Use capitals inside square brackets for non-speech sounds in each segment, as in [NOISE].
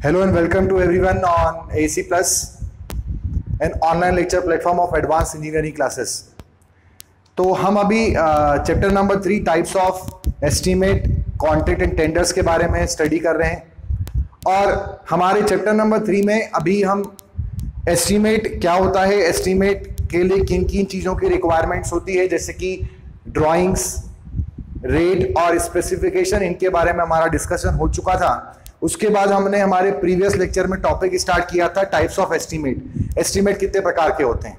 Hello and welcome to everyone on AC Plus, an online lecture platform of advanced engineering classes. तो हम अभी chapter number three types of estimate contract and tenders के बारे में study कर रहे हैं और हमारे चैप्टर नंबर थ्री में अभी हम एस्टीमेट क्या होता है एस्टीमेट के लिए किन किन चीज़ों की रिक्वायरमेंट्स होती है जैसे कि ड्राइंग्स रेट और स्पेसिफिकेशन इनके बारे में हमारा डिस्कशन हो चुका था उसके बाद हमने हमारे प्रीवियस लेक्चर में टॉपिक स्टार्ट किया था टाइप्स ऑफ़ एस्टीमेट एस्टीमेट कितने प्रकार के होते हैं?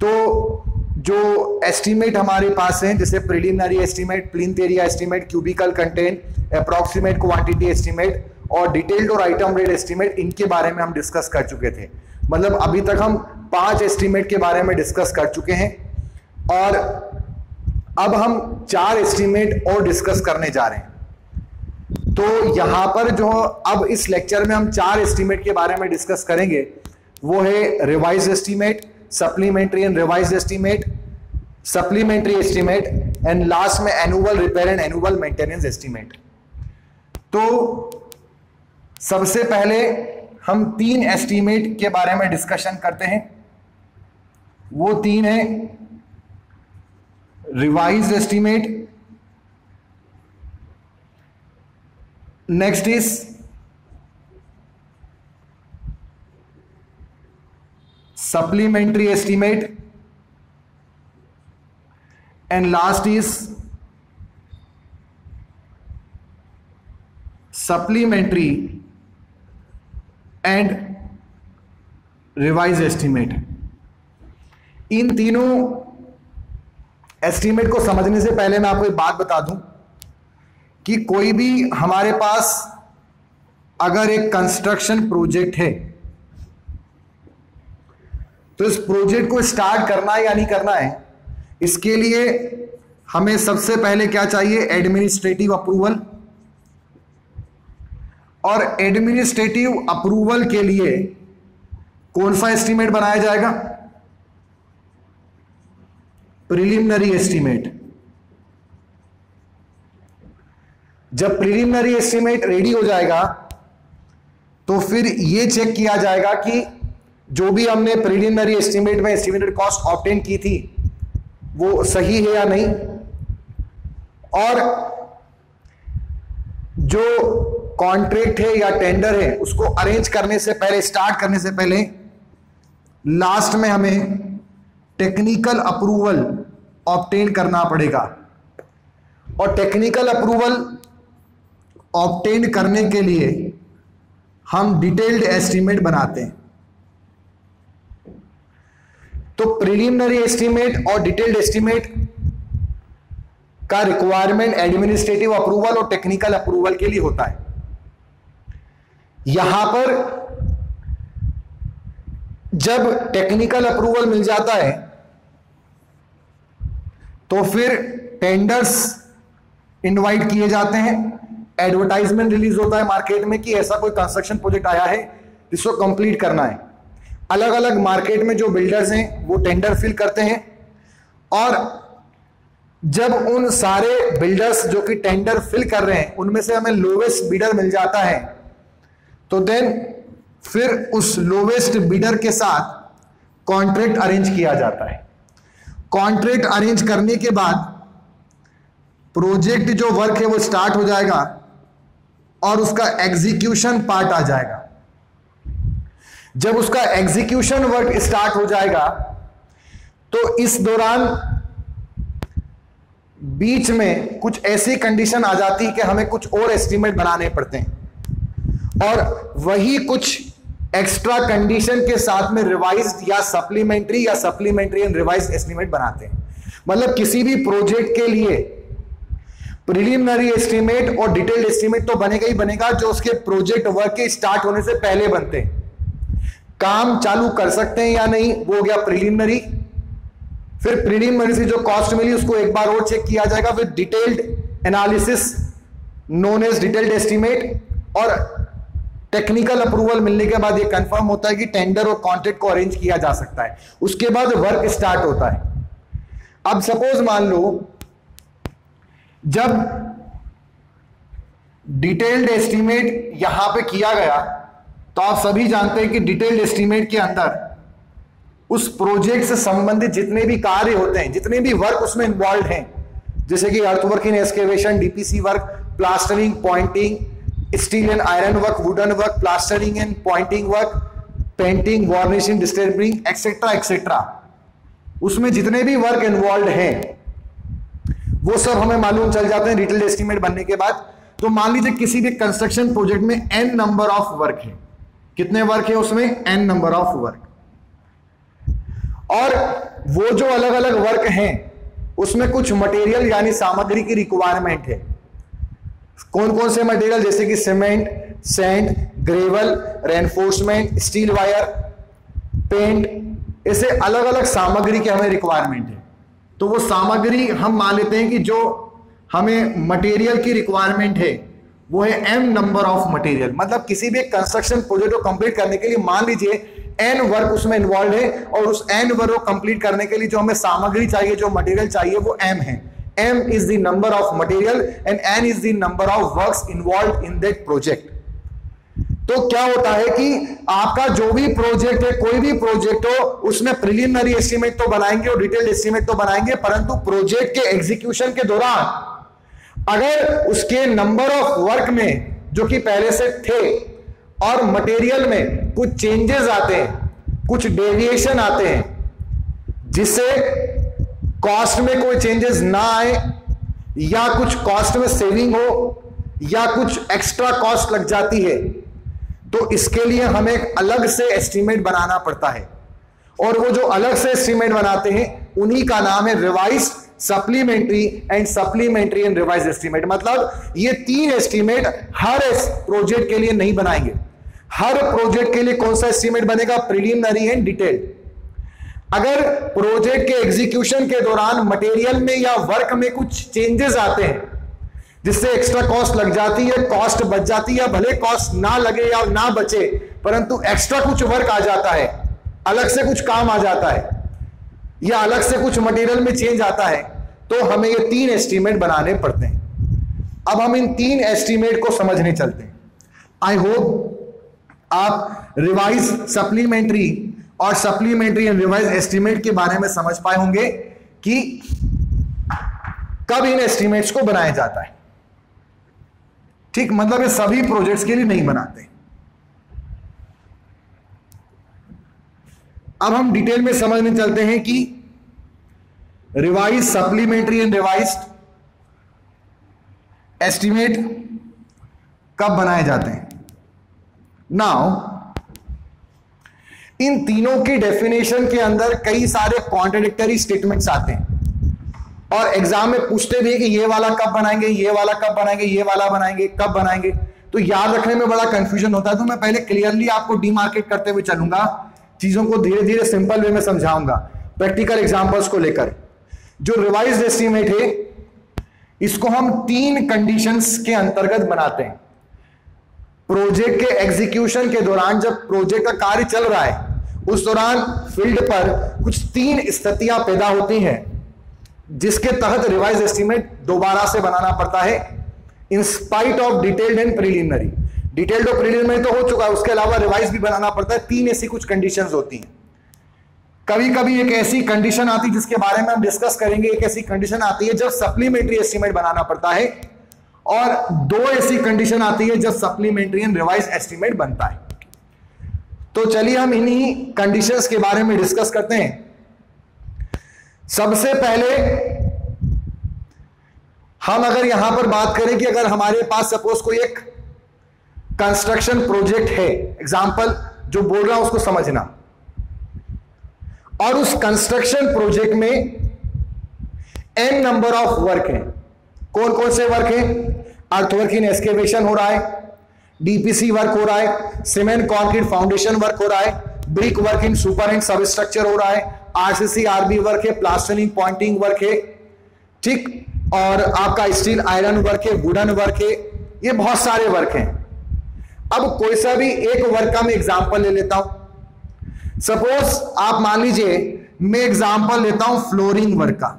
तो जो एस्टीमेट हमारे पास हैं, जैसे preliminary estimate plinth area estimate cubical content approximate quantity estimate और डिटेल्ड और आइटम रेट एस्टीमेट इनके बारे में हम डिस्कस कर चुके थे। मतलब अभी तक हम पाँच एस्टीमेट के बारे में डिस्कस कर चुके हैं और अब हम चार एस्टीमेट और डिस्कस करने जा रहे हैं। तो यहाँ पर जो अब इस लेक्चर में हम चार एस्टीमेट के बारे में डिस्कस करेंगे। वो है revise estimate supplementary and revise estimate supplementary estimate and last में annual repair and annual maintenance estimate तो सबसे पहले हम तीन एस्टीमेट के बारे में डिस्कशन करते हैं। वो तीन है। Revise estimate next is supplementary estimate and last is supplementary and revise estimate इन तीनों एस्टिमेट को समझने से पहले मैं आपको एक बात बता दूँ। कि कोई भी हमारे पास अगर एक कंस्ट्रक्शन प्रोजेक्ट है तो इस प्रोजेक्ट को स्टार्ट करना है या नहीं करना है, इसके लिए हमें सबसे पहले क्या चाहिए? एडमिनिस्ट्रेटिव अप्रूवल और एडमिनिस्ट्रेटिव अप्रूवल के लिए कौन सा एस्टीमेट बनाया जाएगा? प्रिलिमिनरी एस्टीमेट जब प्रिलिमिनरी एस्टिमेट रेडी हो जाएगा तो फिर यह चेक किया जाएगा कि जो भी हमने प्रिलिमिनरी एस्टिमेट में एस्टिमेटेड कॉस्ट ऑप्टेन की थी, वो सही है या नहीं? और जो कॉन्ट्रैक्ट है या टेंडर है, उसको अरेंज करने से पहले स्टार्ट करने से पहले लास्ट में हमें टेक्निकल अप्रूवल ऑप्टेन करना पड़ेगा। और टेक्निकल अप्रूवल ऑप्टेन करने के लिए हम डिटेल्ड एस्टीमेट बनाते हैं। तो प्रिलिमिनरी एस्टीमेट और डिटेल्ड एस्टीमेट का रिक्वायरमेंट एडमिनिस्ट्रेटिव अप्रूवल और टेक्निकल अप्रूवल के लिए होता है। यहाँ पर जब टेक्निकल अप्रूवल मिल जाता है तो फिर टेंडर्स इनवाइट किए जाते हैं। एडवर्टाइजमेंट रिलीज़ होता है मार्केट में कि ऐसा कोई कंस्ट्रक्शन प्रोजेक्ट आया है, जिसको कंप्लीट करना है। अलग अलग मार्केट में जो बिल्डर्स हैं, वो टेंडर फिल करते हैं। और जब उन सारे बिल्डर्स जो कि टेंडर फिल कर रहे हैं, उनमें से हमें लोवेस्ट बिडर मिल जाता है तो देन फिर उस लोवेस्ट बिडर के साथ कॉन्ट्रैक्ट अरेंज किया जाता है। कॉन्ट्रैक्ट अरेंज करने के बाद प्रोजेक्ट जो वर्क है, वो स्टार्ट हो जाएगा। और उसका एग्जीक्यूशन पार्ट आ जाएगा। जब उसका एग्जीक्यूशन वर्क स्टार्ट हो जाएगा तो इस दौरान बीच में कुछ ऐसी कंडीशन आ जाती है कि हमें कुछ और एस्टीमेट बनाने पड़ते हैं। और वही कुछ एक्स्ट्रा कंडीशन के साथ में रिवाइज या सप्लीमेंट्री या सप्लीमेंट्री एंड रिवाइज एस्टीमेट बनाते हैं। मतलब किसी भी प्रोजेक्ट के लिए प्रिलिमिनरी एस्टीमेट और डिटेल्ड एस्टीमेट तो बनेगा ही बनेगा, जो उसके प्रोजेक्ट वर्क के स्टार्ट होने से पहले बनते हैं। काम चालू कर सकते हैं या नहीं, वो हो गया प्रिलिमिनरी फिर प्रिलिमिनरी से जो कॉस्ट मिली, उसको एक बार और चेक किया जाएगा फिर detailed analysis known as detailed estimate और टेक्निकल अप्रूवल मिलने के बाद ये कंफर्म होता है कि टेंडर और कॉन्ट्रैक्ट को अरेंज किया जा सकता है। उसके बाद वर्क स्टार्ट होता है। अब सपोज़ मान लो जब डिटेल्ड एस्टीमेट यहाँ पे किया गया तो आप सभी जानते हैं कि डिटेल्ड एस्टीमेट के अंदर उस प्रोजेक्ट से संबंधित जितने भी कार्य होते हैं, जितने भी वर्क उसमें इन्वॉल्व हैं, जैसे कि earthwork in excavation DPC work plastering pointing steel and iron work wooden work plastering and pointing work painting varnishing disturbing etcetera etcetera उसमें जितने भी वर्क इन्वॉल्व हैं वो सब हमें मालूम चल जाते हैं रिटेल एस्टिमेट बनने के बाद। तो मान लीजिए किसी भी कंस्ट्रक्शन प्रोजेक्ट में एन नंबर ऑफ़ वर्क है। कितने वर्क है उसमें? एन नंबर ऑफ़ वर्क और वो जो अलग अलग वर्क हैं, उसमें कुछ मटेरियल यानी सामग्री की रिक्वायरमेंट है। कौन कौन से मटेरियल जैसे कि cement sand gravel reinforcement steel wire paint ऐसे अलग अलग सामग्री की हमें रिक्वायरमेंट है। तो वो सामग्री हम मान लेते हैं कि जो हमें मटेरियल की रिक्वायरमेंट है, वो है एम नंबर ऑफ़ मटेरियल मतलब किसी भी कंस्ट्रक्शन प्रोजेक्ट को कंप्लीट करने के लिए मान लीजिए एन वर्क उसमें इन्वॉल्व है और उस एन वर्क को कंप्लीट करने के लिए जो हमें सामग्री चाहिए, जो मटेरियल चाहिए, वो एम है. M is the number of material and n is the number of works involve in that project तो क्या होता है कि आपका जो भी प्रोजेक्ट है, कोई भी प्रोजेक्ट हो, उसमें प्रिलिमिनरी एस्टीमेट तो बनाएँगे और डिटेल एस्टीमेट तो बनाएँगे, परंतु प्रोजेक्ट के एग्जीक्यूशन के दौरान, अगर उसके नंबर ऑफ़ वर्क में, जो कि पहले से थे, और मटेरियल में कुछ चेंजेस आते हैं, कुछ डेविएशन आते हैं, जिससे कॉस्ट में कोई चेंजेस ना आए, या कुछ कॉस्ट में सेविंग हो, या कुछ एक्स्ट्रा कॉस्ट लग जाती है तो इसके लिए हमें अलग से एस्टीमेट बनाना पड़ता है। और वो जो अलग से एस्टीमेट बनाते हैं, उन्हीं का नाम है revise supplementary and supplementary and revise estimate मतलब ये तीन एस्टीमेट हर प्रोजेक्ट के लिए नहीं बनाएँगे। हर प्रोजेक्ट के लिए कौन सा एस्टीमेट बनेगा? प्रिलिमिनरी एंड डिटेल्ड अगर प्रोजेक्ट के एग्जीक्यूशन के दौरान मटेरियल में या वर्क में कुछ चेंजेस आते हैं जिससे एक्स्ट्रा कॉस्ट लग जाती है कॉस्ट बच जाती है, भले कॉस्ट ना लगे या ना बचे, परंतु एक्स्ट्रा कुछ वर्क आ जाता है, अलग से कुछ काम आ जाता है, या अलग से कुछ मटेरियल में चेंज आता है तो हमें ये तीन एस्टीमेट बनाने पड़ते हैं। अब हम इन तीन एस्टीमेट को समझने चलते हैं। आई होप आप रिवाइज सप्लीमेंट्री और सप्लीमेंट्री एंड रिवाइज एस्टीमेट के बारे में समझ पाए होंगे कि कब इन एस्टीमेट्स को बनाया जाता है। ठीक मतलब ये सभी प्रोजेक्ट्स के लिए नहीं बनाते। अब हम डिटेल में समझने चलते हैं कि revise supplementary and revise estimate कब बनाए जाते हैं। नाउ इन तीनों की डेफिनेशन के अंदर कई सारे कॉन्ट्रडिक्टरी स्टेटमेंट्स आते हैं। और एग्ज़ाम में पूछते भी है कि ये वाला कब बनाएँगे, ये वाला कब बनाएँगे, ये वाला बनाएँगे, कब बनाएँगे। तो याद रखने में बड़ा कंफ्यूजन होता है। तो मैं पहले क्लियरली आपको डीमार्केट करते हुए चलूँगा। चीज़ों को धीरे धीरे सिंपल वे में समझाऊँगा। प्रैक्टिकल एग्जाम्पल्स को लेकर। जो रिवाइज एस्टिमेट है, इसको हम तीन कंडीशंस के अंतर्गत बनाते हैं। प्रोजेक्ट के एग्जीक्यूशन के दौरान जब प्रोजेक्ट का कार्य चल रहा है, उस दौरान फ़ील्ड पर कुछ तीन स्थितियाँ पैदा होती हैं। जिसके तहत रिवाइज एस्टीमेट दोबारा से बनाना पड़ता है in spite of detailed and preliminary detailed और प्रिलिमिनरी तो हो चुका है, उसके अलावा रिवाइज भी बनाना पड़ता है, तीन ऐसी कुछ कंडीशंस होती हैं। कभी कभी एक ऐसी कंडीशन आती है जिसके बारे में हम डिस्कस करेंगे, एक ऐसी कंडीशन आती है जब सप्लीमेंट्री एस्टीमेट बनाना पड़ता है, और दो ऐसी कंडीशन आती है जब सप्लीमेंट्री एंड रिवाइज एस्टीमेट बनता है। तो चलिए हम इन्हीं कंडीशंस के बारे में डिस्कस करते हैं। सबसे पहले हम अगर यहाँ पर बात करें कि अगर हमारे पास सपोज़ कोई एक कंस्ट्रक्शन प्रोजेक्ट है, एग्जांपल, जो बोल रहा हूँ उसको समझना। और उस कंस्ट्रक्शन प्रोजेक्ट में एन नंबर ऑफ़ वर्क है। कौन कौन से वर्क है? अर्थवर्क इन एक्सकेवेशन हो रहा है डीपीसी वर्क हो रहा है सीमेंट कॉन्क्रीट फाउंडेशन वर्क हो रहा है brick work in super and substructure हो रहा है आरसीसी आरबी वर्क है प्लास्टरिंग, पॉइंटिंग वर्क है ठीक, और आपका स्टील, आयरन वर्क है वुडन वर्क है ये बहुत सारे वर्क हैं। अब कोई सा भी एक वर्क का मैं एग्जांपल ले लेता हूँ। सपोज़ आप मान लीजिए, मैं एग्जांपल लेता हूँ फ्लोरिंग वर्क का।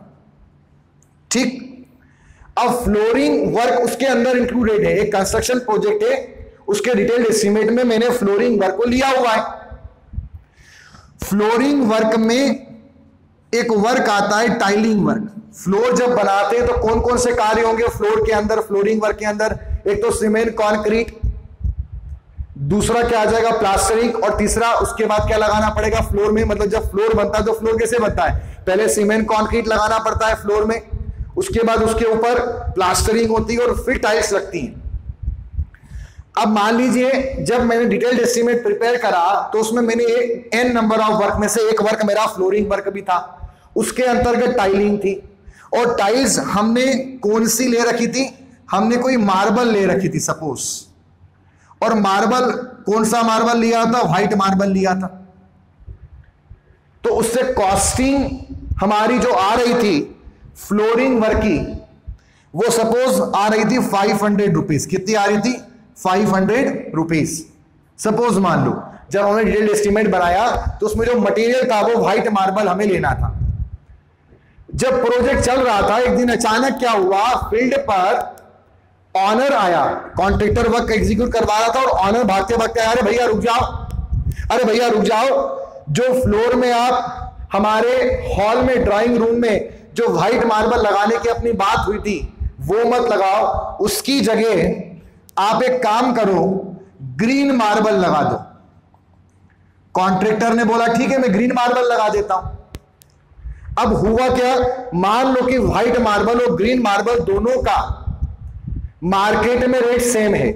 ठीक, अब फ्लोरिंग वर्क उसके अंदर इंक्लूडेड है, एक कंस्ट्रक्शन प्रोजेक्ट है, उसके डिटेल्ड एस्टिमेट में मैंने फ्लोरिंग वर्क को लिया हुआ है। फ्लोरिंग वर्क में एक वर्क आता है टाइलिंग वर्क फ्लोर जब बनाते हैं तो कौन कौन से कार्य होंगे? फ्लोर के अंदर फ्लोरिंग वर्क के अंदर। एक तो सीमेंट कॉन्क्रीट दूसरा क्या आ जाएगा? प्लास्टरिंग और तीसरा, उसके बाद क्या लगाना पड़ेगा? फ्लोर में मतलब जब फ्लोर बनता है तो फ्लोर कैसे बनता है? पहले सीमेंट कॉन्क्रीट लगाना पड़ता है फ्लोर में। उसके बाद उसके ऊपर प्लास्टरिंग होती है और फिर टाइल्स लगती हैं। अब मान लीजिए, जब मैंने डिटेल्ड एस्टिमेट प्रिपेयर करा तो उसमें मैंने एन नंबर ऑफ़ वर्क में से एक वर्क मेरा फ्लोरिंग वर्क भी था। उसके अंतर्गत टाइलिंग थी। और टाइल्स हमने कौन सी ले रखी थी? हमने कोई मार्बल ले रखी थी सपोज़ और मार्बल कौन सा मार्बल लिया था? व्हाइट मार्बल लिया था। तो उससे कॉस्टिंग हमारी जो आ रही थी फ्लोरिंग वर्क की, वो सपोज़ आ रही थी फाइव हंड्रेड रुपीज़ कितनी आ रही थी? फाइव हंड्रेड रुपीज़ सपोज़ मान लो, जब हमने डिटेल एस्टिमेट बनाया तो उसमें जो मटेरियल था, वो व्हाइट मार्बल हमें लेना था। जब प्रोजेक्ट चल रहा था, एक दिन अचानक क्या हुआ फ़ील्ड पर ऑनर आया। कॉन्ट्रेक्टर वर्क एग्जीक्यूट करवा रहा था और ऑनर भागते भागते अरे भैया, रुक जाओ। अरे भैया, रुक जाओ। जो फ्लोर में आप, हमारे हॉल में ड्राइंग रूम में जो व्हाइट मार्बल लगाने की अपनी बात हुई थी, वो मत लगाओ। उसकी जगह आप एक काम करो ग्रीन मार्बल लगा दो। कॉन्ट्रेक्टर ने बोला, ठीक है, मैं ग्रीन मार्बल लगा देता हूँ। अब हुआ क्या? मान लो कि व्हाइट मार्बल और ग्रीन मार्बल दोनों का मार्केट में रेट सेम है।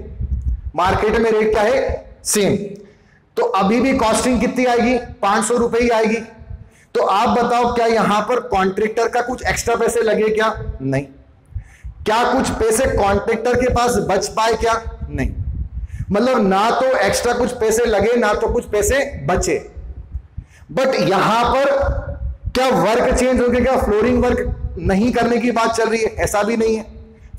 मार्केट में रेट क्या है? सेम तो अभी भी कॉस्टिंग कितनी आएगी? पाँच सौ रुपए ही आएगी। तो आप बताओ, क्या यहाँ पर कॉन्ट्रेक्टर का कुछ एक्स्ट्रा पैसे लगे क्या? नहीं। क्या कुछ पैसे कॉन्ट्रेक्टर के पास बच पाए क्या? नहीं। मतलब ना तो एक्स्ट्रा कुछ पैसे लगे, ना तो कुछ पैसे बचे। बट यहाँ पर क्या वर्क चेंज हो गया? क्या फ्लोरिंग वर्क नहीं करने की बात चल रही है? ऐसा भी नहीं है।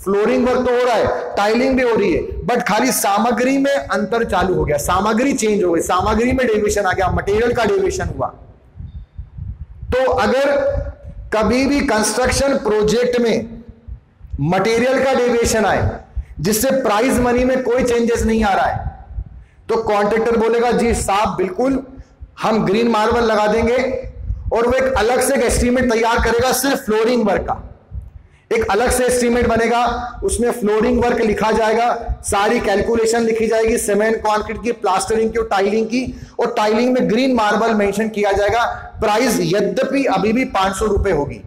फ्लोरिंग वर्क तो हो रहा है टाइलिंग भी हो रही है। बट खाली सामग्री में अंतर चालू हो गया। सामग्री चेंज हो गई। सामग्री में डेविएशन आ गया। मटेरियल का डेविएशन हुआ। तो अगर कभी भी कंस्ट्रक्शन प्रोजेक्ट में मटेरियल का डेविएशन आए, जिससे प्राइस मनी में कोई चेंजेस नहीं आ रहा है। तो कॉन्ट्रेक्टर बोलेगा, जी साहब, बिल्कुल, हम ग्रीन मार्बल लगा देंगे। और वो एक अलग से एक एस्टीमेट तैयार करेगा सिर्फ़ फ्लोरिंग वर्क का। एक अलग से एस्टीमेट बनेगा, उसमें फ्लोरिंग वर्क लिखा जाएगा, सारी कैलकुलेशन लिखी जाएगी सीमेंट कॉन्क्रीट की प्लास्टरिंग की और टाइलिंग की, और टाइलिंग में ग्रीन मार्बल मेंशन किया जाएगा। प्राइस यद्यपि अभी भी पाँच सौ रुपए होगी।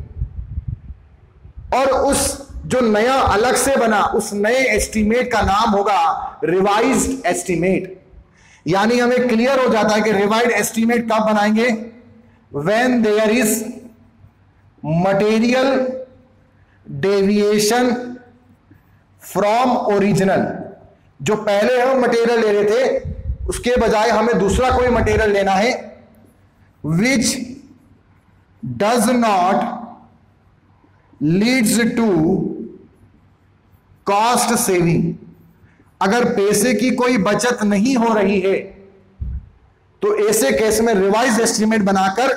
और उस जो नया अलग से बना, उस नए एस्टीमेट का नाम होगा रिवाइज एस्टीमेट यानी हमें क्लियर हो जाता है कि रिवाइज एस्टीमेट कब बनाएँगे? When there is material deviation from original जो पहले हम मटेरियल ले रहे थे, उसके बजाय हमें दूसरा कोई मटेरियल लेना है which does not leads to cost saving. अगर पैसे की कोई बचत नहीं हो रही है तो ऐसे केस में रिवाइज एस्टीमेट बनाकर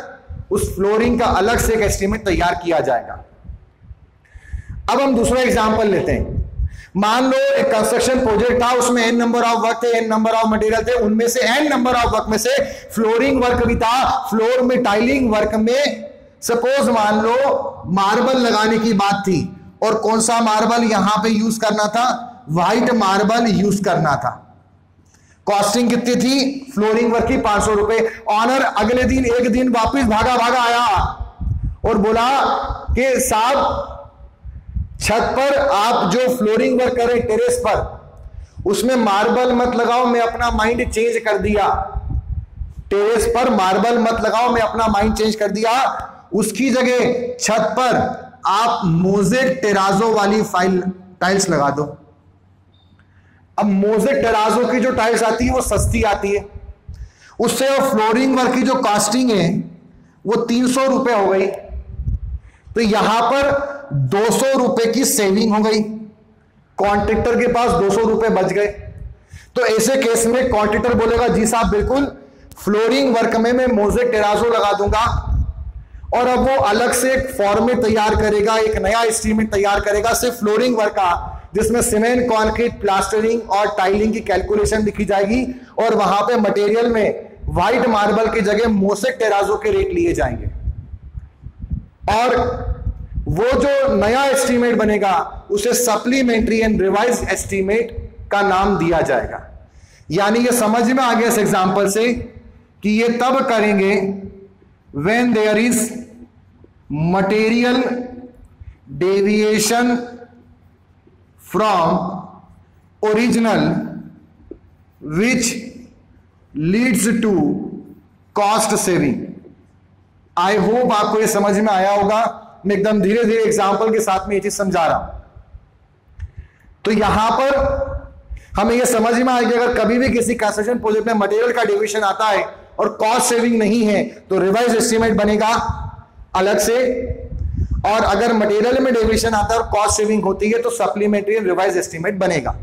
उस फ्लोरिंग का अलग से एक एस्टीमेट तैयार किया जाएगा। अब हम दूसरा एग्ज़ाम्पल लेते हैं। मान लो एक कंस्ट्रक्शन प्रोजेक्ट था, उसमें एन नंबर ऑफ़ वर्क थे एन नंबर ऑफ़ मटेरियल थे, उनमें से एन नंबर ऑफ़ वर्क में से फ्लोरिंग वर्क भी था फ्लोर में टाइलिंग वर्क में। सपोज़ मान लो मार्बल लगाने की बात थी। और कौन सा मार्बल यहाँ पे यूज़ करना था? व्हाइट मार्बल यूज़ करना था। कॉस्टिंग कितनी थी? फ्लोरिंग वर्क की पाँच सौ रुपए। ऑनर अगले दिन, एक दिन वापिस भागा भागा आया। और बोला कि, साहब, छत पर आप जो फ्लोरिंग वर्क करें टेरेस पर, उसमें मार्बल मत लगाओ, मैं अपना माइंड चेंज कर दिया। टेरेस पर मार्बल मत लगाओ, मैं अपना माइंड चेंज कर दिया। उसकी जगह छत पर आप मोजेक टेराजो वाली फ़ाइल, टाइल्स लगा दो। अब मोजेक टेराजो की जो टाइल्स आती है, वो सस्ती आती है। उससे फ्लोरिंग वर्क की जो कास्टिंग है, वो तीन सौ रुपए हो गई। तो यहाँ पर दो सौ रुपए की सेविंग हो गई। कॉन्ट्रेक्टर के पास दो सौ रुपए बच गए। तो ऐसे केस में कॉन्ट्रेक्टर बोलेगा, जी साहब, बिल्कुल, फ्लोरिंग वर्क में मैं मोजेक टेराजो लगा दूँगा। और अब वो अलग से एक फॉर्मेट तैयार करेगा, एक नया एस्टीमेट तैयार करेगा, सिर्फ़ फ्लोरिंग वर्क का, जिसमें सीमेंट कॉन्क्रीट प्लास्टरिंग और टाइलिंग की कैलकुलेशन लिखी जाएगी और वहाँ पे मटेरियल में व्हाइट मार्बल की जगह मोसेक टेराजो के रेट लिए जाएँगे। और वो जो नया एस्टीमेट बनेगा, उसे सप्लीमेंट्री एंड रिवाइज एस्टीमेट का नाम दिया जाएगा। यानी ये समझ में आ गया इस एग्ज़ाम्पल से कि ये तब करेंगे when there is material deviation from original, which leads to cost saving. I hope आपको ये समझ में आया होगा। मैं एकदम धीरे धीरे एग्ज़ाम्पल के साथ में ये चीज़ समझा रहा हूँ। तो यहाँ पर हमें यह समझ में आएगा अगर कभी भी किसी कंस्ट्रक्शन प्रोजेक्ट में मटेरियल का डिविजन आता है और कॉस्ट सेविंग नहीं है तो रिवाइज एस्टिमेट बनेगा अलग से। और अगर मटेरियल में डेविएशन आता है और कॉस्ट सेविंग होती है तो सप्लीमेंट्री रिवाइज एस्टिमेट बनेगा।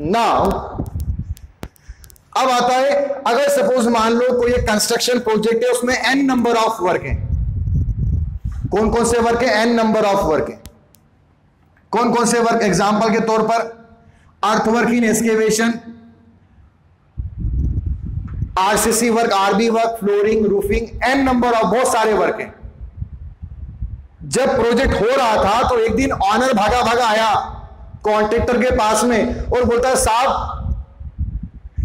नाउ अब आता है, अगर सपोज़ मान लो कोई एक कंस्ट्रक्शन प्रोजेक्ट है, उसमें एन नंबर ऑफ़ वर्क है। कौन कौन से वर्क है? एन नंबर ऑफ़ वर्क है। कौन कौन से वर्क एग्ज़ाम्पल के तौर पर earthwork in excavation RCC work RB work flooring roofing n number of बहुत सारे वर्क हैं। जब प्रोजेक्ट हो रहा था तो एक दिन ऑनर भागा भागा आया कॉन्ट्रेक्टर के पास में और बोलता, साहब,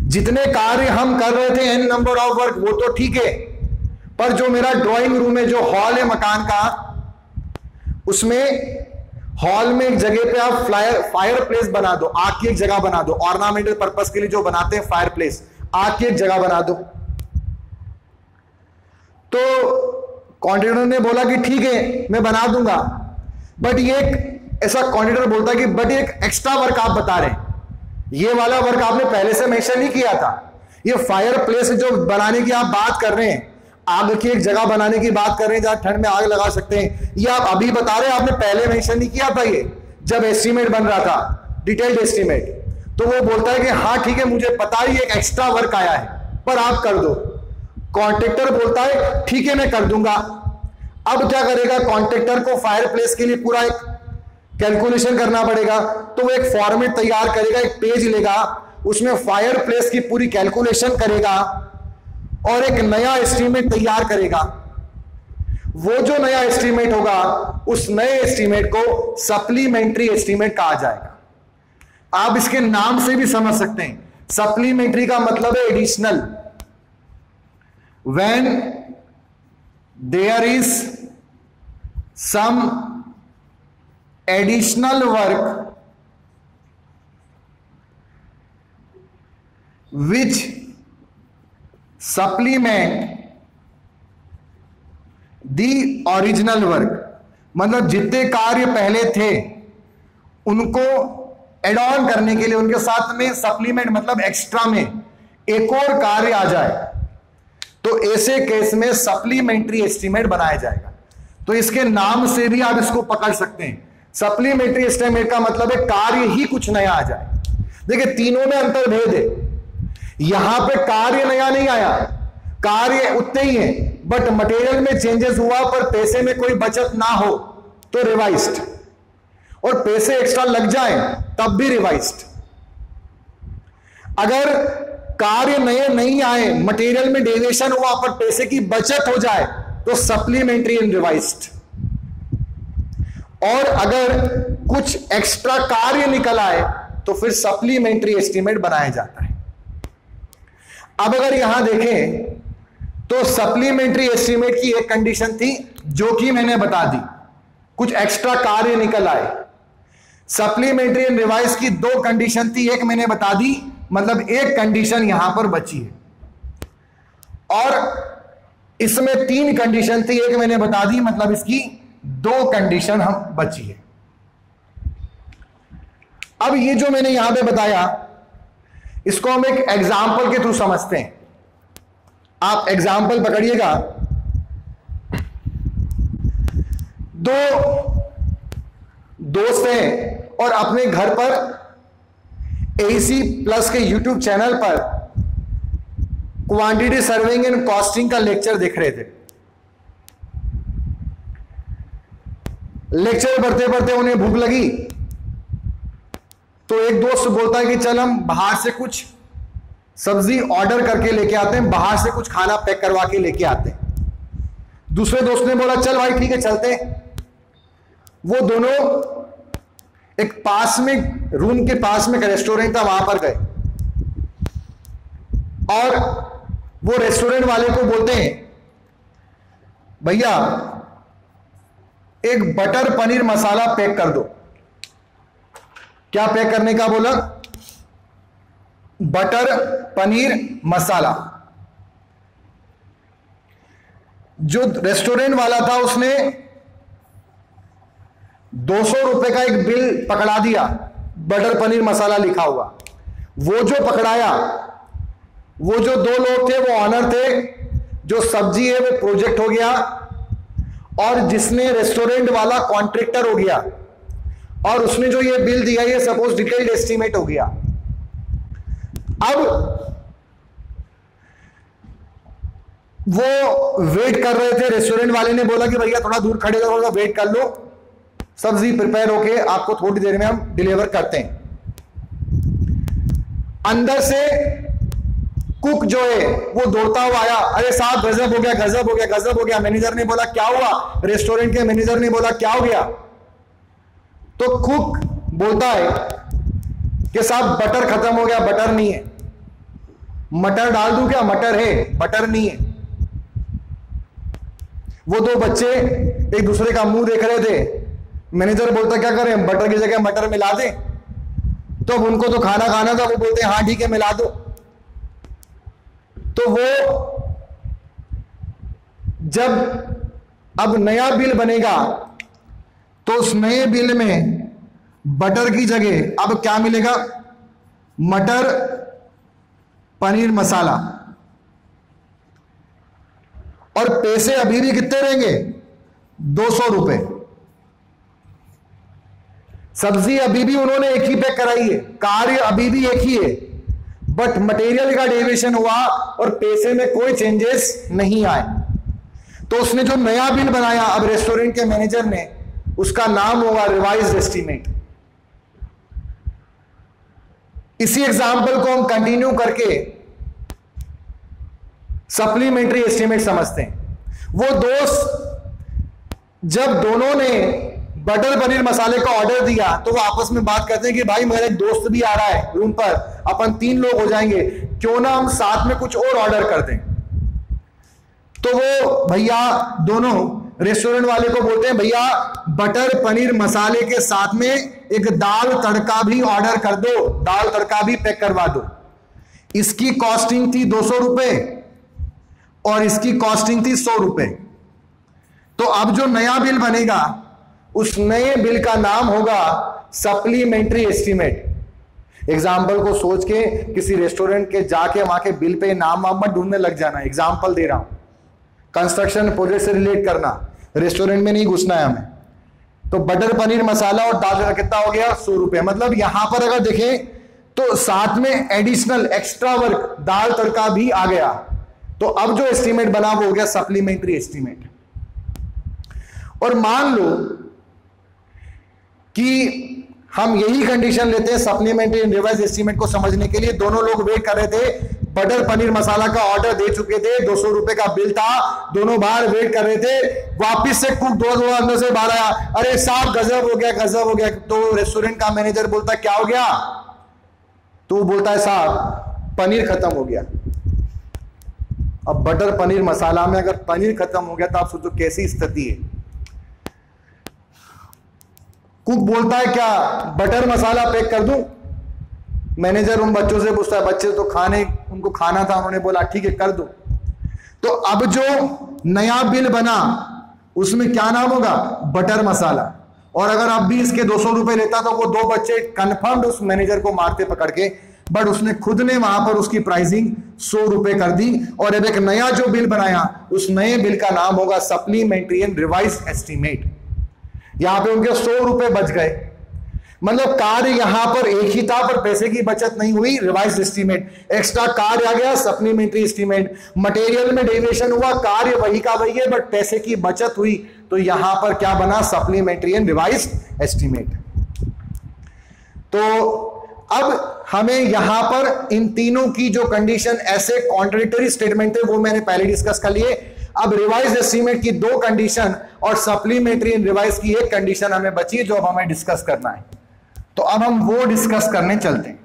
जितने कार्य हम कर रहे थे एन नंबर ऑफ़ वर्क वो तो ठीक है, पर जो मेरा ड्राइंग रूम है, जो हॉल है मकान का, उसमें हॉल में एक जगह पे आप फ्लायर फायर प्लेस बना दो, आग की एक जगह बना दो ऑर्नामेंटल पर्पज के लिए जो बनाते हैं फायर प्लेस आग की एक जगह बना दो। तो कॉन्ट्रेक्टर ने बोला कि ठीक है, मैं बना दूँगा। बट ये एक ऐसा कॉन्ट्रेक्टर बोलता है कि, बट एक एक्स्ट्रा वर्क आप बता रहे ये वाला वर्क आपने पहले से मेंशन नहीं किया था। ये फायर प्लेस जो बनाने की आप बात कर रहे हैं, आग की एक जगह बनाने की बात कर रहे हैं, जहाँ ठंड में आग लगा सकते हैं, ये आप अभी बता रहे हैं, आपने पहले मेंशन नहीं किया था ये, जब एस्टीमेट बन रहा था डिटेल्ड एस्टीमेट तो वो बोलता है कि हाँ ठीक है, मुझे पता ही एक एक्स्ट्रा वर्क आया है, पर आप कर दो। कॉन्ट्रेक्टर बोलता है, ठीक है, मैं कर दूँगा। अब क्या करेगा? कॉन्ट्रेक्टर को फायर प्लेस के लिए पूरा एक कैलकुलेशन करना पड़ेगा। तो वो एक फॉर्मेट तैयार करेगा, एक पेज लेगा, उसमें फायर प्लेस की पूरी कैलकुलेशन करेगा और एक नया एस्टीमेट तैयार करेगा। वो जो नया एस्टीमेट होगा, उस नए एस्टीमेट को सप्लीमेंट्री एस्टीमेट कहा जाएगा। आप इसके नाम से भी समझ सकते हैं। सप्लीमेंट्री का मतलब है additional when there is some additional work which supplement the original work मतलब जितने कार्य पहले थे, उनको एड ऑन करने के लिए उनके साथ में सप्लीमेंट मतलब एक्स्ट्रा में एक और कार्य आ जाए तो ऐसे केस में सप्लीमेंट्री एस्टीमेट बनाया जाएगा। तो इसके नाम से भी आप इसको पकड़ सकते हैं। सप्लीमेंट्री एस्टीमेट का मतलब है कार्य ही कुछ नया आ जाए। देखिए, तीनों में अंतर भेद है। यहाँ पे कार्य नया नहीं आया। कार्य उतने ही है बट मटेरियल में चेंजेस हुआ पर पैसे में कोई बचत ना हो तो रिवाइज्ड और पैसे एक्स्ट्रा लग जाए, तब भी रिवाइज्ड अगर कार्य नए नहीं आए मटेरियल में डेविएशन हुआ, पर पैसे की बचत हो जाए तो सप्लीमेंट्री एंड रिवाइज्ड और अगर कुछ एक्स्ट्रा कार्य निकल आए तो फिर सप्लीमेंट्री एस्टीमेट बनाया जाता है. अब अगर यहाँ देखें तो सप्लीमेंट्री एस्टीमेट की एक कंडीशन थी, जो कि मैंने बता दी. कुछ एक्स्ट्रा कार्य निकल आए सप्लीमेंट्री एंड रिवाइज की दो कंडीशन थी, एक मैंने बता दी मतलब एक कंडीशन यहाँ पर बची है। और इसमें तीन कंडीशन थी, एक मैंने बता दी मतलब इसकी दो कंडीशन हम बची है। अब ये जो मैंने यहाँ पे बताया, इसको हम एक एग्ज़ाम्पल के थ्रू समझते हैं। आप एग्ज़ाम्पल पकड़िएगा। दो दोस्त हैं और अपने घर पर एसी प्लस के यूट्यूब चैनल पर क्वांटिटी सर्विंग एंड कॉस्टिंग का लेक्चर देख रहे थे। लेक्चर पढ़ते पढ़ते उन्हें भूख लगी। तो एक दोस्त बोलता है कि चल हम बाहर से कुछ सब्ज़ी ऑर्डर करके लेके आते हैं, बाहर से कुछ खाना पैक करवा के लेके आते हैं। दूसरे दोस्त ने बोला, चल भाई ठीक है, चलते वो दोनों एक पास में, रूम के पास में एक रेस्टोरेंट था, वहाँ पर गए। और वो रेस्टोरेंट वाले को बोलते हैं, भैया, एक बटर पनीर मसाला पैक कर दो। क्या पैक करने का बोला? बटर पनीर मसाला। जो रेस्टोरेंट वाला था, उसने दो सौ रुपए का एक बिल पकड़ा दिया, बटर पनीर मसाला लिखा हुआ। वो जो पकड़ाया, वो जो दो लोग थे, वो ऑनर थे, जो सब्ज़ी है, वो प्रोजेक्ट हो गया, और जिसने रेस्टोरेंट वाला कॉन्ट्रेक्टर हो गया, और उसने जो ये बिल दिया, ये सपोज़ डिटेल्ड एस्टिमेट हो गया। अब वो वेट कर रहे थे रेस्टोरेंट वाले ने बोला कि भैया थोड़ा दूर खड़े थोड़ा वेट कर लो। सब्ज़ी प्रिपेयर होके आपको थोड़ी देर में हम डिलीवर करते हैं। अंदर से कुक जो है, वो दौड़ता हुआ आया। अरे साहब, गजब हो गया, गजब हो गया, गजब हो गया। मैनेजर ने बोला, क्या हुआ? रेस्टोरेंट के मैनेजर ने बोला, क्या हो गया? तो कुक बोलता है कि, साहब, बटर खत्म हो गया, बटर नहीं है। मटर डाल दू क्या? मटर है, बटर नहीं है। वो दो बच्चे एक दूसरे का मुँह देख रहे थे। मैनेजर बोलता, क्या करें बटर की जगह मटर मिला दें? तो अब उनको तो खाना खाना था, वो बोलते, हैं, ठीक है, मिला दो। तो वो जब अब नया बिल बनेगा तो उस नए बिल में बटर की जगह अब क्या मिलेगा? मटर, पनीर मसाला। और पैसे अभी भी कितने रहेंगे? दो सौ रुपए। सब्ज़ी अभी भी उन्होंने एक ही पैक कराई है, कार्य अभी भी एक ही है। बट मटेरियल का डेविएशन हुआ और पैसे में कोई चेंजेस नहीं आए। तो उसने जो नया बिल बनाया, अब रेस्टोरेंट के मैनेजर ने, उसका नाम होगा रिवाइज एस्टीमेट इसी एग्ज़ाम्पल को हम कंटिन्यू करके सप्लीमेंट्री एस्टीमेट समझते हैं। वो दोस्त, जब दोनों ने बटर पनीर मसाले का ऑर्डर दिया तो वो आपस में बात करते हैं कि भाई मेरा एक दोस्त भी आ रहा है रूम पर, अपन तीन लोग हो जाएँगे, क्यों ना हम साथ में कुछ और ऑर्डर कर दें? तो वो भैया दोनों रेस्टोरेंट वाले को बोलते हैं, भैया, बटर पनीर मसाले के साथ में एक दाल तड़का भी ऑर्डर कर दो, दाल तड़का भी पैक करवा दो। इसकी कॉस्टिंग थी दो सौ रुपए और इसकी कॉस्टिंग थी सौ रुपए। तो अब जो नया बिल बनेगा उस नए बिल का नाम होगा सप्लीमेंट्री एस्टीमेट। एग्ज़ाम्पल को सोच के किसी रेस्टोरेंट के जाके वहाँ के बिल पे नाम वाम ढूँढने लग जाना एग्ज़ाम्पल दे रहा हूँ। कंस्ट्रक्शन प्रोजेक्ट से रिलेट करना रेस्टोरेंट में नहीं घुसना है हमें। तो बटर पनीर मसाला और दाल का कितना हो गया? सौ रुपए। मतलब यहाँ पर अगर देखें तो साथ में additional extra work dal tadka भी आ गया। तो अब जो एस्टीमेट बना वो हो गया सप्लीमेंट्री एस्टीमेट और मान लो कि हम यही कंडीशन लेते हैं सप्लीमेंट्री रिवाइज एस्टीमेट को समझने के लिए। दोनों लोग वेट कर रहे थे। बटर पनीर मसाला का ऑर्डर दे चुके थे। दो सौ रुपए का बिल था। दोनों बाहर वेट कर रहे थे। वापिस से कुक दो अंदर से बाहर आया। अरे साहब, गजब हो गया, गजब हो गया। तो रेस्टोरेंट का मैनेजर बोलता, क्या हो गया? तो बोलता है, साहब, पनीर खत्म हो गया। अब बटर पनीर मसाला में अगर पनीर खत्म हो गया तो आप सोचो कैसी स्थिति है। कुक बोलता है, क्या बटर मसाला पैक कर दूँ? मैनेजर उन बच्चों से पूछता है, बच्चे तो खाने, उनको खाना था, उन्होंने बोला, ठीक है, कर दो। तो अब जो नया बिल बना, उसमें क्या नाम होगा? बटर मसाला और अगर अब भी इसके दो सौ रुपए लेता तो वो दो बच्चे कंफर्म उस मैनेजर को मारते पकड़ के बट उसने खुद ने वहाँ पर उसकी प्राइसिंग सौ रुपए कर दी। और अब एक नया जो बिल बनाया, उस नए बिल का नाम होगा सप्लीमेंट्री एंड रिवाइज एस्टीमेट यहाँ पे उनके सौ रुपए बच गए। मतलब कार्य यहाँ पर एक ही था, पर पैसे की बचत नहीं हुई रिवाइज एस्टीमेट एक्स्ट्रा कार्य आ गया सप्लीमेंट्री एस्टीमेट मटेरियल में डेविएशन हुआ, कार्य वही का वही है बट पैसे की बचत हुई। तो यहाँ पर क्या बना? सप्लीमेंट्री एंड रिवाइज एस्टीमेट तो अब हमें यहाँ पर इन तीनों की जो कंडीशन ऐसे कॉन्ट्रेक्टरी स्टेटमेंट थे, वो मैंने पहले डिस्कस कर लिए। अब रिवाइज एस्टीमेट की दो कंडीशन और सप्लीमेंट्री इन रिवाइज की एक कंडीशन हमें बची जो अब हमें डिस्कस करना है। तो अब हम वो डिस्कस करने चलते हैं।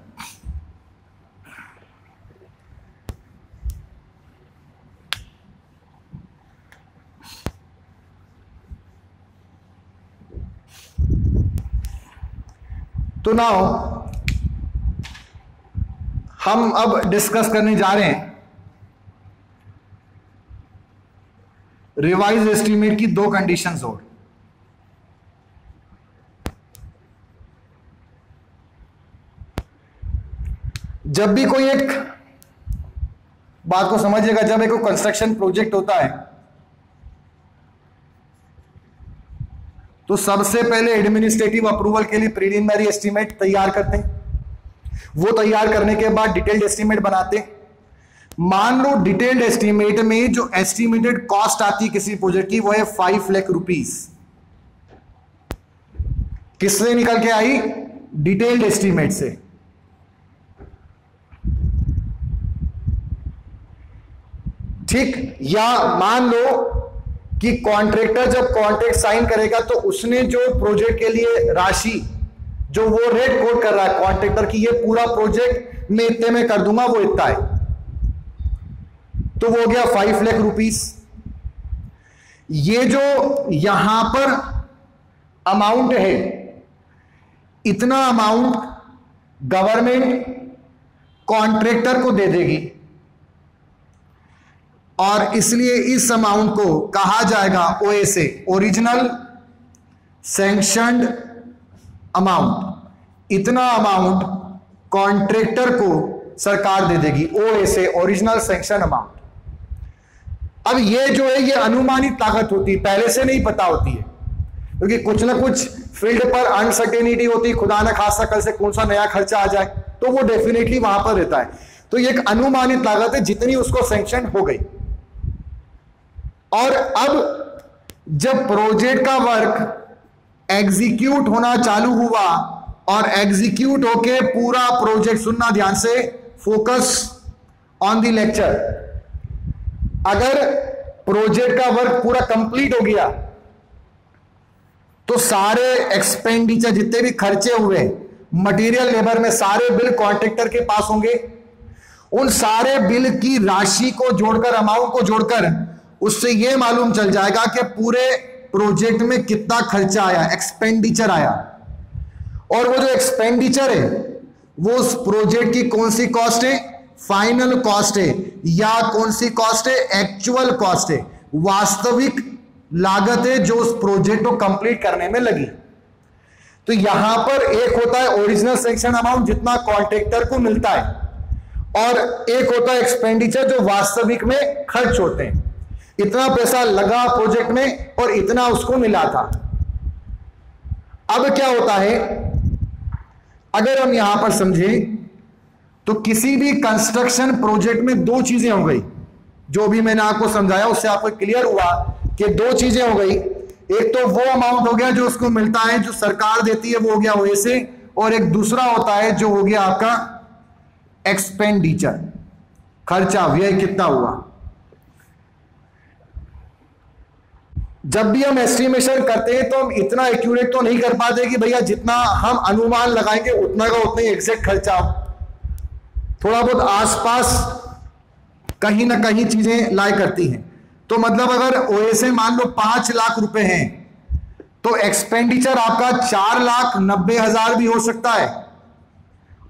तो नाउ हम अब डिस्कस करने जा रहे हैं। रिवाइज एस्टीमेट की दो कंडीशंस और। जब भी कोई एक बात को समझिएगा जब एक कंस्ट्रक्शन प्रोजेक्ट होता है तो सबसे पहले एडमिनिस्ट्रेटिव अप्रूवल के लिए प्रिलिमिनरी एस्टीमेट तैयार करते हैं। वो तैयार करने के बाद डिटेल्ड एस्टीमेट बनाते हैं। मान लो डिटेल्ड एस्टीमेट में जो एस्टीमेटेड कॉस्ट आती है किसी प्रोजेक्ट की, वो है फाइव लाख रुपीस किससे निकल के आई? डिटेल्ड एस्टीमेट से. ठीक? या मान लो कि कॉन्ट्रेक्टर जब कॉन्ट्रैक्ट साइन करेगा तो उसने जो प्रोजेक्ट के लिए राशि, जो वो रेट कोट कर रहा है कॉन्ट्रेक्टर की, ये पूरा प्रोजेक्ट मैं इतने में कर दूँगा, वो इतना है. तो वो हो गया फाइव लाख रुपीस ये जो यहाँ पर अमाउंट है, इतना अमाउंट गवर्नमेंट कॉन्ट्रेक्टर को दे देगी. और इसलिए इस अमाउंट को कहा जाएगा ओएसए ओरिजिनल सैंक्शनड अमाउंट इतना अमाउंट कॉन्ट्रेक्टर को सरकार दे देगी ओएसए ओरिजिनल सैंक्शन अमाउंट अब ये जो है, ये अनुमानित ताकत होती है, पहले से नहीं पता होती है। क्योंकि कुछ ना कुछ फ़ील्ड पर अनसर्टेनिटी होती है खुदा ना खासा कल से कौन सा नया खर्चा आ जाए तो वो डेफिनेटली वहाँ पर रहता है। तो ये एक अनुमानित लागत है, जितनी उसको सेंक्शन हो गई। और अब जब प्रोजेक्ट का वर्क एग्जीक्यूट होना चालू हुआ, और एग्जीक्यूट होके पूरा प्रोजेक्ट सुनना, ध्यान से फोकस ऑन द लेक्चर अगर प्रोजेक्ट का वर्क पूरा कंप्लीट हो गया तो सारे एक्सपेंडिचर जितने भी खर्चे हुए मटेरियल लेबर में सारे बिल कॉन्ट्रेक्टर के पास होंगे। उन सारे बिल की राशि को जोड़कर अमाउंट को जोड़कर, उससे यह मालूम चल जाएगा कि पूरे प्रोजेक्ट में कितना खर्चा आया एक्सपेंडिचर आया। और वो जो एक्सपेंडिचर है, वो उस प्रोजेक्ट की कौन सी कॉस्ट है? फाइनल कॉस्ट है। या कौन सी कॉस्ट है? एक्चुअल कॉस्ट है। वास्तविक लागत है जो उस प्रोजेक्ट को कंप्लीट करने में लगी। तो यहाँ पर एक होता है ओरिजिनल सेक्शन अमाउंट जितना कॉन्ट्रेक्टर को मिलता है। और एक होता है एक्सपेंडिचर जो वास्तविक में खर्च होते हैं। इतना पैसा लगा प्रोजेक्ट में और इतना उसको मिला था। अब क्या होता है? अगर हम यहाँ पर समझें तो किसी भी कंस्ट्रक्शन प्रोजेक्ट में दो चीज़ें हो गई। जो भी मैंने आपको समझाया, उससे आपको क्लियर हुआ कि दो चीज़ें हो गई। एक तो वो अमाउंट हो गया जो उसको मिलता है, जो सरकार देती है, वो हो गया वैसे और एक दूसरा होता है जो हो गया आपका एक्सपेंडिचर खर्चा, व्यय कितना हुआ? जब भी हम एस्टिमेशन करते हैं तो हम इतना एक्यूरेट तो नहीं कर पाते कि भैया जितना हम अनुमान लगाएँगे, उतना का उतना ही एग्जैक्ट खर्चा। थोड़ा बहुत आसपास कहीं ना कहीं चीज़ें लाए करती हैं। तो मतलब अगर ओएसए मान लो पाँच लाख रुपए हैं तो एक्सपेंडिचर आपका चार लाख नब्बे हज़ार भी हो सकता है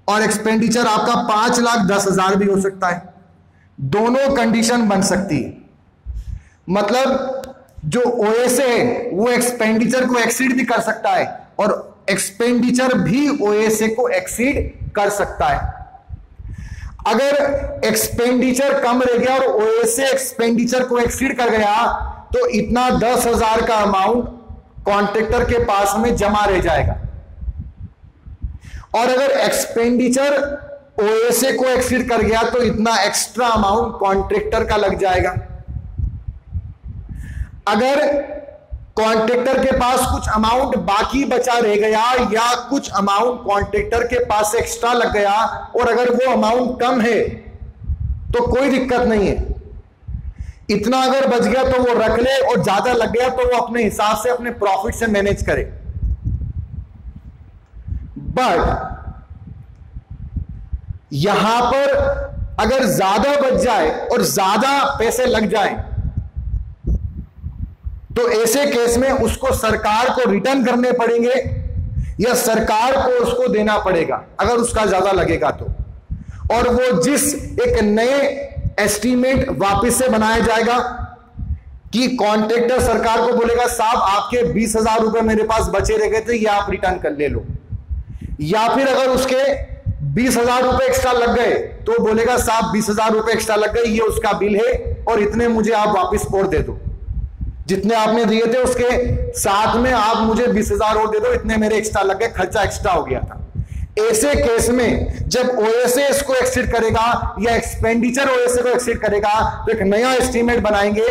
और एक्सपेंडिचर आपका पाँच लाख दस हज़ार भी हो सकता है। दोनों कंडीशन बन सकती है। मतलब जो ओएसए है, वो एक्सपेंडिचर को एक्सीड भी कर सकता है और एक्सपेंडिचर भी ओएसए को एक्सीड कर सकता है। अगर एक्सपेंडिचर कम रह गया और ओएसए एक्सपेंडिचर को एक्सीड कर गया तो इतना दस हज़ार का अमाउंट कॉन्ट्रेक्टर के पास में जमा रह जाएगा। और अगर एक्सपेंडिचर ओएसए को एक्सीड कर गया तो इतना एक्स्ट्रा अमाउंट कॉन्ट्रेक्टर का लग जाएगा। अगर कॉन्ट्रेक्टर के पास कुछ अमाउंट बाकी बचा रह गया या कुछ अमाउंट कॉन्ट्रेक्टर के पास एक्स्ट्रा लग गया और अगर वो अमाउंट कम है तो कोई दिक्कत नहीं है। इतना अगर बच गया तो वो रख ले और ज़्यादा लग गया तो वो अपने हिसाब से अपने प्रॉफिट से मैनेज करे। बट यहाँ पर अगर ज़्यादा बच जाए और ज़्यादा पैसे लग जाए तो ऐसे केस में उसको सरकार को रिटर्न करने पड़ेंगे या सरकार को उसको देना पड़ेगा, अगर उसका ज़्यादा लगेगा तो। और वो जिस एक नए एस्टीमेट वापस से बनाया जाएगा कि कॉन्ट्रेक्टर सरकार को बोलेगा, साहब, आपके बीस हज़ार रुपए मेरे पास बचे रह गए थे, ये आप रिटर्न कर ले लो। या फिर अगर उसके बीस हज़ार रुपए एक्स्ट्रा लग गए तो बोलेगा, साहब, बीस हज़ार रुपए एक्स्ट्रा लग गए, ये उसका बिल है और इतने मुझे आप वापिस और दे दो। जितने आपने दिए थे उसके साथ में आप मुझे बीस हज़ार और दे दो, इतने मेरे एक्स्ट्रा लग गए, खर्चा एक्स्ट्रा हो गया था। ऐसे केस में जब ओएसए इसको एक्सिड करेगा या एक्सपेंडिचर ओएसए को एक्सिड करेगा तो एक नया एस्टीमेट बनाएँगे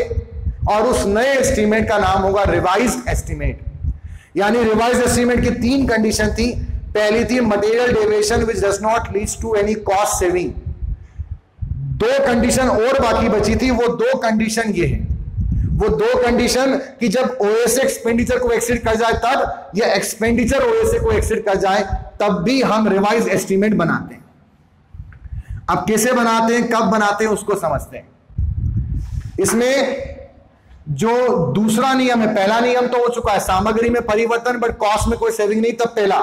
और उस नए एस्टीमेट का नाम होगा रिवाइज एस्टीमेट यानी रिवाइज एस्टीमेट की तीन कंडीशन थी। पहली थी material deviation which does not leads to any cost saving दो कंडीशन और बाकी बची थी, वो दो कंडीशन ये है। वो दो कंडीशन कि जब ओएसए एक्सपेंडिचर को एक्सिड कर जाए तब, या एक्सपेंडिचर ओएसए को एक्सिड कर जाए, तब भी हम रिवाइज एस्टीमेट बनाते हैं। अब कैसे बनाते हैं, कब बनाते हैं, उसको समझते हैं। इसमें जो दूसरा नियम है, पहला नियम तो हो चुका है, सामग्री में परिवर्तन बट कॉस्ट में कोई सेविंग नहीं, तब पहला।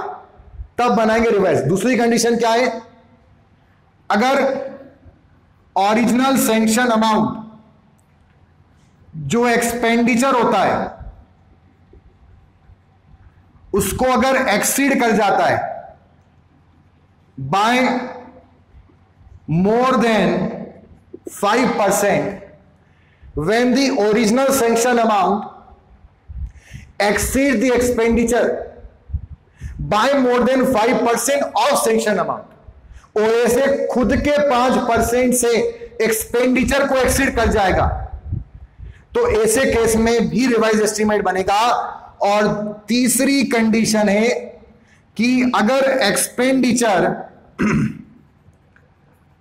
तब बनाएँगे रिवाइज दूसरी कंडीशन क्या है? अगर ओरिजिनल सेंक्शन अमाउंट जो एक्सपेंडिचर होता है, उसको अगर एक्सीड कर जाता है by more than five percent when the original sanction amount exceed the expenditure by more than five percent of sanction amount OSA खुद के पाँच परसेंट से एक्सपेंडिचर को एक्सीड कर जाएगा। तो ऐसे केस में भी रिवाइज एस्टीमेट बनेगा। और तीसरी कंडीशन है कि अगर एक्सपेंडिचर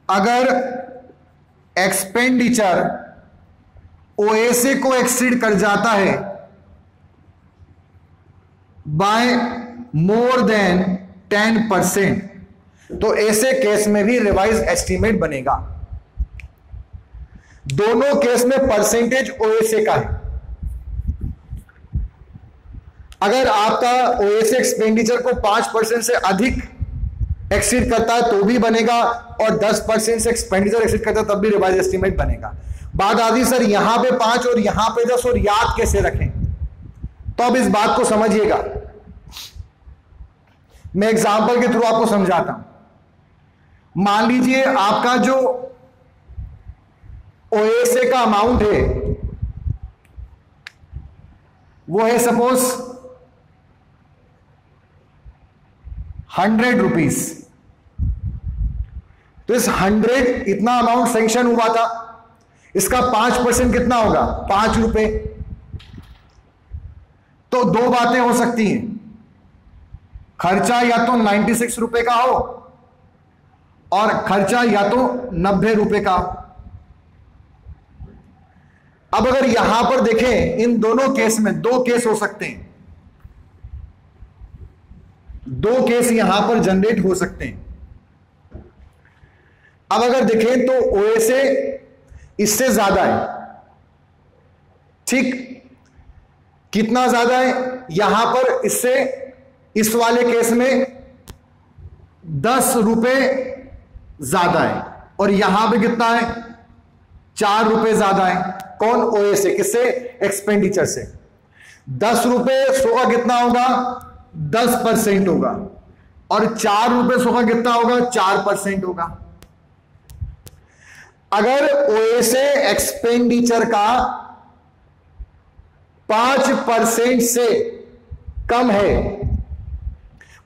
अगर एक्सपेंडिचर ओएसए को एक्सीड कर जाता है by more than ten percent तो ऐसे केस में भी रिवाइज एस्टीमेट बनेगा। दोनों केस में परसेंटेज ओएसए का है। अगर आपका ओएसए एक्सपेंडिचर को पाँच परसेंट से अधिक एक्सीड करता है तो भी बनेगा, और दस परसेंट से एक्सपेंडिचर एक्सीड करता है, तब भी रिवाइज एस्टिमेट बनेगा। बात आदि, सर, यहाँ पे पाँच और यहाँ पे दस, और याद कैसे रखें? तो अब इस बात को समझिएगा। मैं एग्जांपल के थ्रू आपको समझाता हूँ। मान लीजिए आपका जो ओएसए का अमाउंट है। वो है सपोज़ हंड्रेड रुपीज़ तो इस हंड्रेड इतना अमाउंट सेंक्शन हुआ था। इसका पाँच परसेंट कितना होगा? पाँच रुपए। तो दो बातें हो सकती हैं। खर्चा या तो नाइन्टी सिक्स रुपए का हो और खर्चा या तो नब्बे रुपए का हो। अब अगर यहाँ पर देखें, इन दोनों केस में दो केस हो सकते हैं। दो केस यहाँ पर जनरेट हो सकते हैं। अब अगर देखें तो ओएसए इससे ज़्यादा है। ठीक? कितना ज़्यादा है? यहाँ पर इससे, इस वाले केस में दस रुपए ज़्यादा है। और यहाँ पे कितना है? चार रुपए ज़्यादा है। कौन ओए से? किससे? एक्सपेंडिचर से। दस रुपए सो का कितना होगा? दस परसेंट होगा। और चार रुपए सो का कितना होगा? चार परसेंट होगा। अगर ओए से एक्सपेंडिचर का पाँच परसेंट से कम है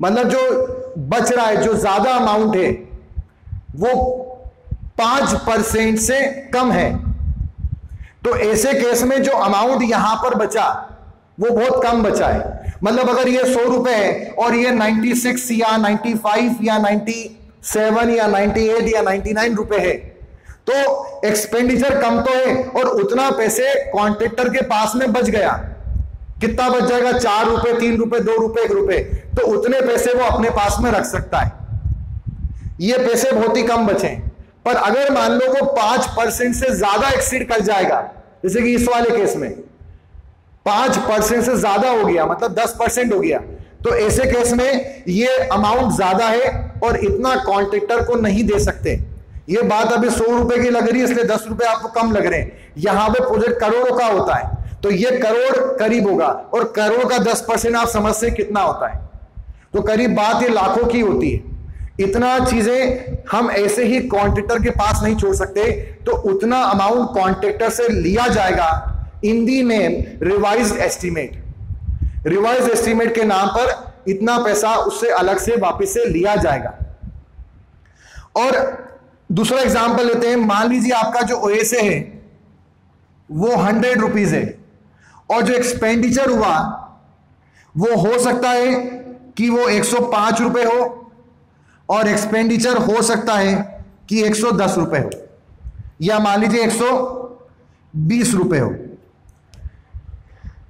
मतलब जो बच रहा है, जो ज़्यादा अमाउंट है, वो पाँच परसेंट से कम है। तो ऐसे केस में जो अमाउंट यहाँ पर बचा, वो बहुत कम बचा है। मतलब अगर ये सौ रुपए है और ये 96 या 95 या 97 या 98 या 99 रुपए है तो एक्सपेंडिचर कम तो है और उतना पैसे कॉन्ट्रेक्टर के पास में बच गया। कितना बच जाएगा? चार रुपए, तीन रुपए, दो रुपए, एक रुपए। तो उतने पैसे वो अपने पास में रख सकता है। ये पैसे बहुत ही कम बचे पर अगर मान लो वो पाँच परसेंट से ज़्यादा एक्सीड कर जाएगा, जैसे कि इस वाले केस में, पाँच परसेंट से ज़्यादा हो गया मतलब दस परसेंट हो गया तो ऐसे केस में ये अमाउंट ज़्यादा है और इतना कॉन्ट्रेक्टर को नहीं दे सकते। ये बात अभी सौ रुपए की लग रही है, इसलिए दस रुपए आपको कम लग रहे हैं। यहाँ पे प्रोजेक्ट करोड़ों का होता है तो ये करोड़ करीब होगा, और करोड़ का दस परसेंट आप समझ से कितना होता है। तो करीब बात ये लाखों की होती है। इतना चीज़ें हम ऐसे ही कॉन्ट्रेक्टर के पास नहीं छोड़ सकते तो उतना अमाउंट कॉन्ट्रेक्टर से लिया जाएगा in the name revise estimate revise estimate के नाम पर इतना पैसा उससे अलग से वापस से लिया जाएगा। और दूसरा एग्जांपल लेते हैं, मान लीजिए आपका जो ओएसए है, वो हंड्रेड रुपीज़ है, और जो एक्सपेंडिचर हुआ, वो हो सकता है कि वो एक सौ पाँच रुपए हो और एक्सपेंडिचर हो सकता है कि एक सौ दस हो। या मान लीजिए एक सौ बीस हो।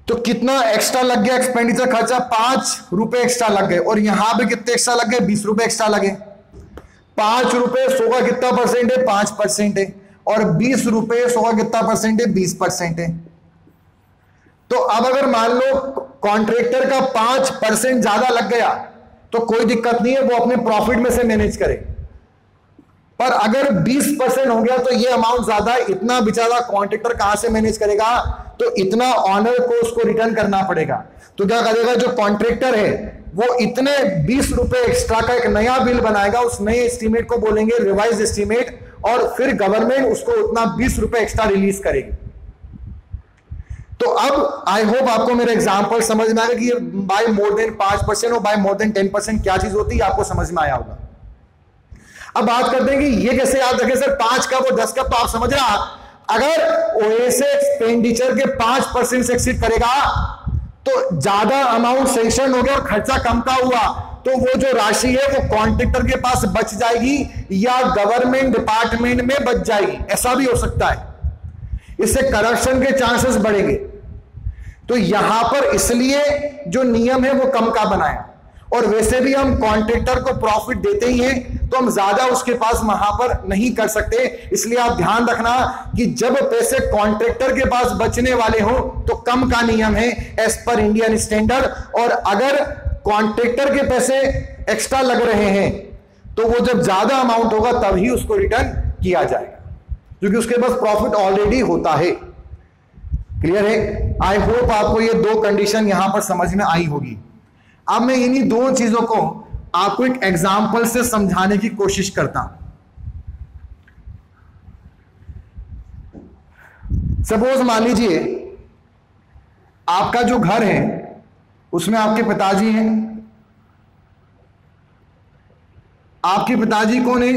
तो कितना एक्स्ट्रा लग गया एक्सपेंडिचर खर्चा? पाँच रुपए एक्स्ट्रा लग गए। और यहाँ पे कितने एक्स्ट्रा लग गए? बीस रुपए एक्स्ट्रा लगे। पाँच रुपए सौ का कितना परसेंट है? पाँच परसेंट है। और बीस रुपए सौ का कितना परसेंट है? बीस परसेंट है। तो अब अगर मान लो कॉन्ट्रेक्टर का पाँच परसेंट ज़्यादा लग गया तो कोई दिक्कत नहीं है, वो अपने प्रॉफिट में से मैनेज करे। पर अगर 20 परसेंट हो गया तो ये अमाउंट ज़्यादा, इतना बेचारा कॉन्ट्रेक्टर कहाँ से मैनेज करेगा? तो इतना ऑनर को उसको रिटर्न करना पड़ेगा। तो क्या करेगा, जो कॉन्ट्रेक्टर है, वो इतने बीस रुपए एक्स्ट्रा का एक नया बिल बनाएगा, उस नए एस्टीमेट को बोलेंगे रिवाइज एस्टीमेट और फिर गवर्नमेंट उसको उतना बीस रुपए एक्स्ट्रा रिलीज़ करेगी। तो अब आई होप आपको मेरा एग्ज़ाम्पल समझ में आएगा कि बाय मोर देन पाँच परसेंट और by more than ten percent क्या चीज़ होती है आपको समझ में आया होगा। अब बात करते हैं कि ये कैसे याद रखें, सर, पाँच का वो दस का तो आप समझ रहा अगर ओएसए एक्सपेंडिचर के पाँच परसेंट से एक्सिट करेगा तो ज़्यादा अमाउंट सेंक्शन हो गया और खर्चा कम का हुआ तो वो जो राशि है वो कॉन्ट्रेक्टर के पास बच जाएगी या गवर्नमेंट डिपार्टमेंट में बच जाएगी। ऐसा भी हो सकता है। इससे करप्शन के चांसेस बढ़ेंगे। तो यहाँ पर इसलिए जो नियम है वो कम का बनाया। और वैसे भी हम कॉन्ट्रेक्टर को प्रॉफिट देते ही हैं तो हम ज़्यादा उसके पास वहाँ पर नहीं कर सकते। इसलिए आप ध्यान रखना कि जब पैसे कॉन्ट्रेक्टर के पास बचने वाले हो तो कम का नियम है एज पर इंडियन स्टैंडर्ड और अगर कॉन्ट्रेक्टर के पैसे एक्स्ट्रा लग रहे हैं तो वो जब ज़्यादा अमाउंट होगा, तभी उसको रिटर्न किया जाएगा। क्योंकि उसके पास प्रॉफिट ऑलरेडी होता है। क्लियर है? आई होप आपको ये दो कंडीशन यहाँ पर समझ में आई होगी। अब मैं इन्हीं दो चीज़ों को आपको एक एग्ज़ाम्पल से समझाने की कोशिश करता। हूँ सपोज़ मान लीजिए, आपका जो घर है, उसमें आपके पिताजी हैं। आपके पिताजी कौन है?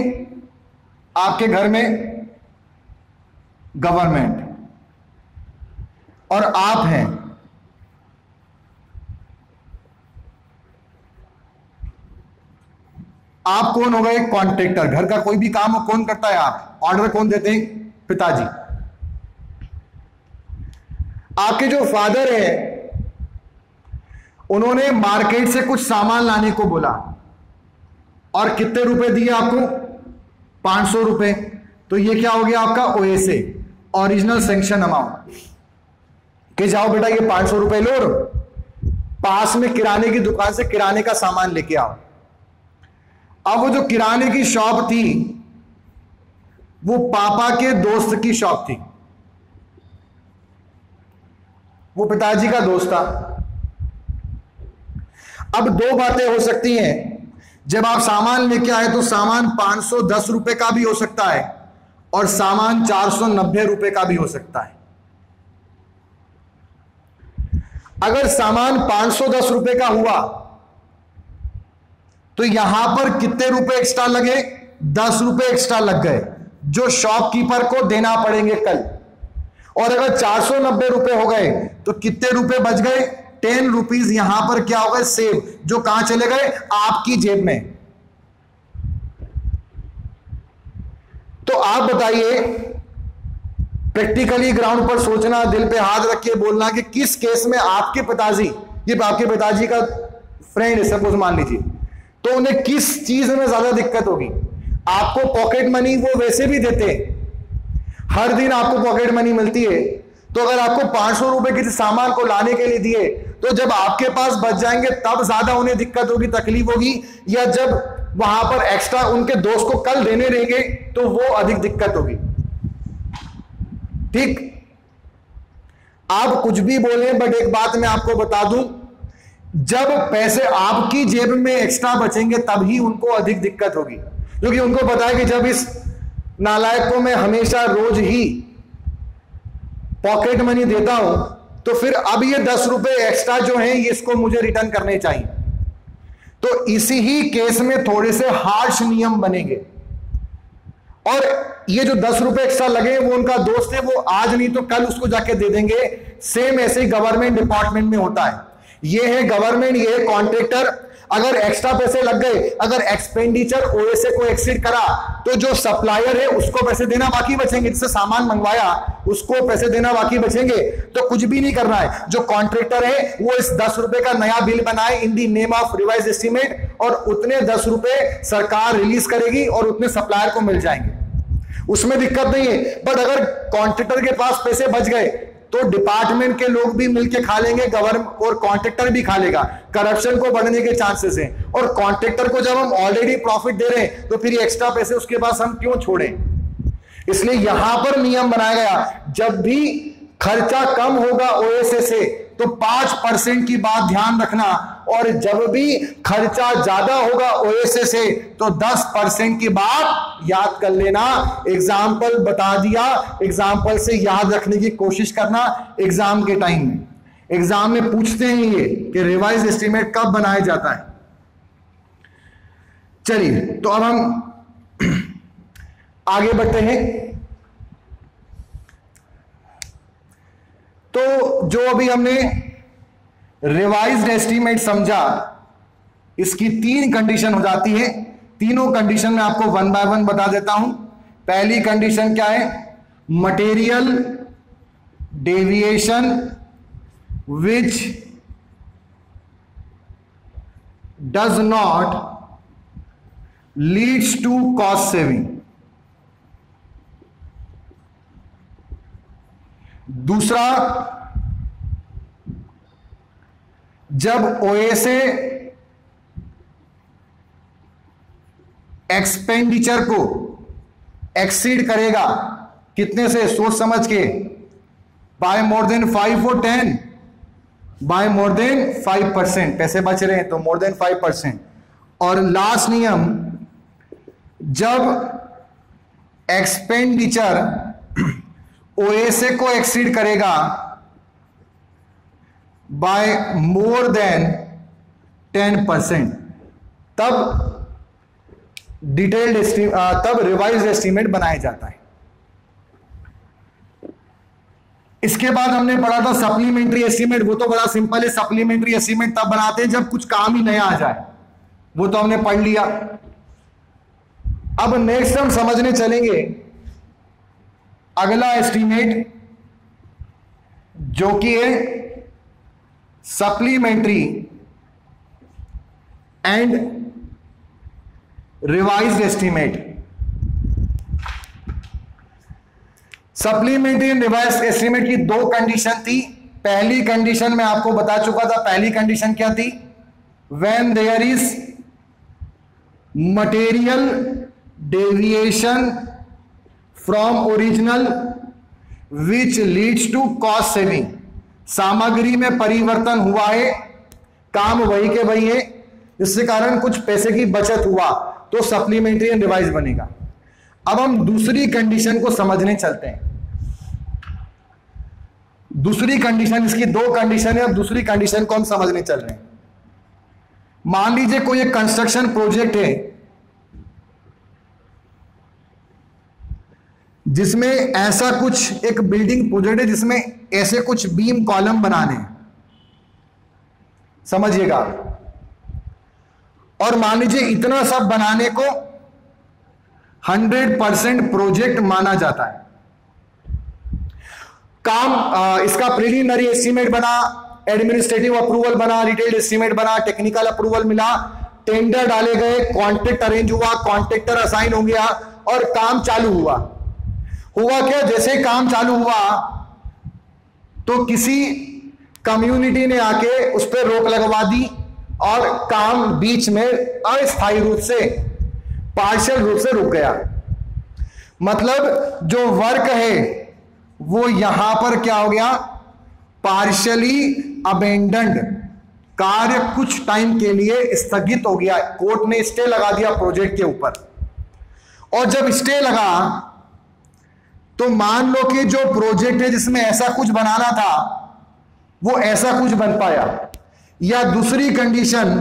आपके घर में गवर्नमेंट। और आप हैं। आप कौन होगा एक कॉन्ट्रेक्टर। घर का कोई भी काम हो, कौन करता है आप? ऑर्डर कौन देते हैं? पिताजी। आपके जो फादर है, उन्होंने मार्केट से कुछ सामान लाने को बोला। और कितने रुपए दिए आपको? पाँच सौ रुपए। तो ये क्या हो गया आपका? ओएसए ओरिजिनल सेंक्शन अमाउंट कि जाओ बेटा, ये पाँच सौ रुपए लो और पास में किराने की दुकान से किराने का सामान लेके आओ। अब वो जो किराने की शॉप थी, वो पापा के दोस्त की शॉप थी। वो पिताजी का दोस्त था। अब दो बातें हो सकती हैं। जब आप सामान लेके आए तो सामान पाँच सौ, दस रुपए का भी हो सकता है। और सामान चार सौ नब्बे रुपए का भी हो सकता है। अगर सामान पाँच सौ दस रुपए का हुआ तो यहाँ पर कितने रुपए एक्स्ट्रा लगे? दस रुपए एक्स्ट्रा लग गए, जो शॉपकीपर को देना पड़ेंगे कल। और अगर चार सौ नब्बे रुपए हो गए तो कितने रुपए बच गए? टेन रुपीज़ यहाँ पर क्या हो गए? सेव, जो कहाँ चले गए? आपकी जेब में। तो आप बताइए प्रैक्टिकली ग्राउंड पर सोचना, दिल पे हाथ रख के बोलना कि किस केस में आपके पिताजी, ये आपके पिताजी का फ्रेंड है सपोज़ मान लीजिए। तो उन्हें किस चीज़ में ज़्यादा दिक्कत होगी? आपको पॉकेट मनी वो वैसे भी देते हैं। हर दिन आपको पॉकेट मनी मिलती है। तो अगर आपको पाँच सौ रुपए किसी सामान को लाने के लिए दिए तो जब आपके पास बच जाएँगे, तब ज़्यादा उन्हें दिक्कत होगी, तकलीफ़ होगी, या जब वहाँ पर एक्स्ट्रा उनके दोस्त को कल देने रहेंगे तो वो अधिक दिक्कत होगी। ठीक? आप कुछ भी बोले, बट एक बात मैं आपको बता दूँ, जब पैसे आपकी जेब में एक्स्ट्रा बचेंगे, तभी उनको अधिक दिक्कत होगी। क्योंकि उनको पता है कि जब इस नालायक को मैं हमेशा रोज ही पॉकेट मनी देता हूँ तो फिर अब ये दस रुपए एक्स्ट्रा जो है इसको मुझे रिटर्न करने चाहिए। तो इसी ही केस में थोड़े से हार्श नियम बनेंगे। और ये जो दस रुपए एक्स्ट्रा लगे, वो उनका दोस्त है, वो आज नहीं तो कल उसको जाके दे देंगे। सेम ऐसे ही गवर्नमेंट डिपार्टमेंट में होता है। ये है गवर्नमेंट ये है कॉन्ट्रेक्टर अगर एक्स्ट्रा पैसे लग गए, अगर एक्सपेंडिचर ओएसए को एक्सीड करा तो जो सप्लायर है, उसको पैसे देना बाकी बचेंगे। जिससे सामान मंगवाया, उसको पैसे देना बाकी बचेंगे। तो कुछ भी नहीं करना है। जो कॉन्ट्रेक्टर है, वो इस दस रुपए का नया बिल बनाए in the name of revise estimate और उतने दस रुपए सरकार रिलीज़ करेगी और उतने सप्लायर को मिल जाएँगे। उसमें दिक्कत नहीं है। बट अगर कॉन्ट्रेक्टर के पास पैसे बच गए तो डिपार्टमेंट के लोग भी मिलके खा लेंगे गवर्नमेंट और कॉन्ट्रेक्टर भी खा लेगा। करप्शन को बढ़ने के चांसेस हैं। और कॉन्ट्रेक्टर को जब हम ऑलरेडी प्रॉफिट दे रहे हैं तो फिर एक्स्ट्रा पैसे उसके पास हम क्यों छोड़ें? इसलिए यहाँ पर नियम बनाया गया, जब भी खर्चा कम होगा ओएसए से तो पाँच परसेंट की बात ध्यान रखना। और जब भी खर्चा ज़्यादा होगा ओएसए से तो दस परसेंट की बात याद कर लेना। एग्ज़ाम्पल बता दिया। एग्ज़ाम्पल से याद रखने की कोशिश करना एग्ज़ाम के टाइम में। एग्ज़ाम में पूछते हैं ये कि रिवाइज एस्टिमेट कब बनाया जाता है। चलिए तो अब हम [CLEARS THROAT] आगे बढ़ते हैं। तो जो अभी हमने रिवाइज एस्टीमेट समझा, इसकी तीन कंडीशन हो जाती है। तीनों कंडीशन में आपको वन बाय वन बता देता हूँ। पहली कंडीशन क्या है? Material deviation which does not leads to cost saving दूसरा, जब ओएसए एक्सपेंडिचर को एक्सीड करेगा, कितने से सोच समझ के? बाय मोर देन फाइव और ten. By more than five percent. पैसे बच रहे हैं तो मोर देन फाइव परसेंट। और लास्ट नियम, जब एक्सपेंडिचर ओएसए को एक्सीड करेगा by more than ten percent तब डिटेल्ड तब रिवाइज एस्टीमेट बनाया जाता है। इसके बाद हमने पढ़ा था सप्लीमेंट्री एस्टीमेट वो तो बड़ा सिंपल है सप्लीमेंट्री एस्टीमेट तब बनाते हैं जब कुछ काम ही नया आ जाए। वो तो हमने पढ़ लिया। अब नेक्स्ट हम समझने चलेंगे अगला एस्टीमेट जो कि है supplementary and revise estimate supplementary and revise estimate की दो कंडीशन थी। पहली कंडीशन में आपको बता चुका था, पहली कंडीशन क्या थी? When there is material deviation from original which leads to cost saving सामग्री में परिवर्तन हुआ है, काम वही के वही है, जिसके कारण कुछ पैसे की बचत हुआ तो सप्लीमेंट्री एंड रिवाइज बनेगा। अब हम दूसरी कंडीशन को समझने चलते हैं। दूसरी कंडीशन इसकी दो कंडीशन है, अब दूसरी कंडीशन को हम समझने चल रहे हैं। मान लीजिए कोई एक कंस्ट्रक्शन प्रोजेक्ट है जिसमें ऐसा कुछ एक बिल्डिंग प्रोजेक्ट है जिसमें ऐसे कुछ बीम कॉलम बनाने समझिएगा? और मान लीजिए इतना सब बनाने को 100 परसेंट प्रोजेक्ट माना जाता है। काम आ, इसका प्रिलिमिनरी एस्टीमेट बना एडमिनिस्ट्रेटिव अप्रूवल बना रिटेल एस्टीमेट बना टेक्निकल अप्रूवल मिला टेंडर डाले गए कॉन्ट्रैक्ट अरेंज हुआ कॉन्ट्रैक्टर असाइन हो गया और काम चालू हुआ। हुआ क्या? जैसे काम चालू हुआ तो किसी कम्युनिटी ने आके उस पर रोक लगवा दी और काम बीच में अस्थायी रूप से पार्शियल रूप से रुक गया। मतलब जो वर्क है, वो यहाँ पर क्या हो गया? पार्शली अबेंडेंड कार्य कुछ टाइम के लिए स्थगित हो गया। कोर्ट ने स्टे लगा दिया प्रोजेक्ट के ऊपर। और जब स्टे लगा तो मान लो कि जो प्रोजेक्ट है जिसमें ऐसा कुछ बनाना था, वो ऐसा कुछ बन पाया। या दूसरी कंडीशन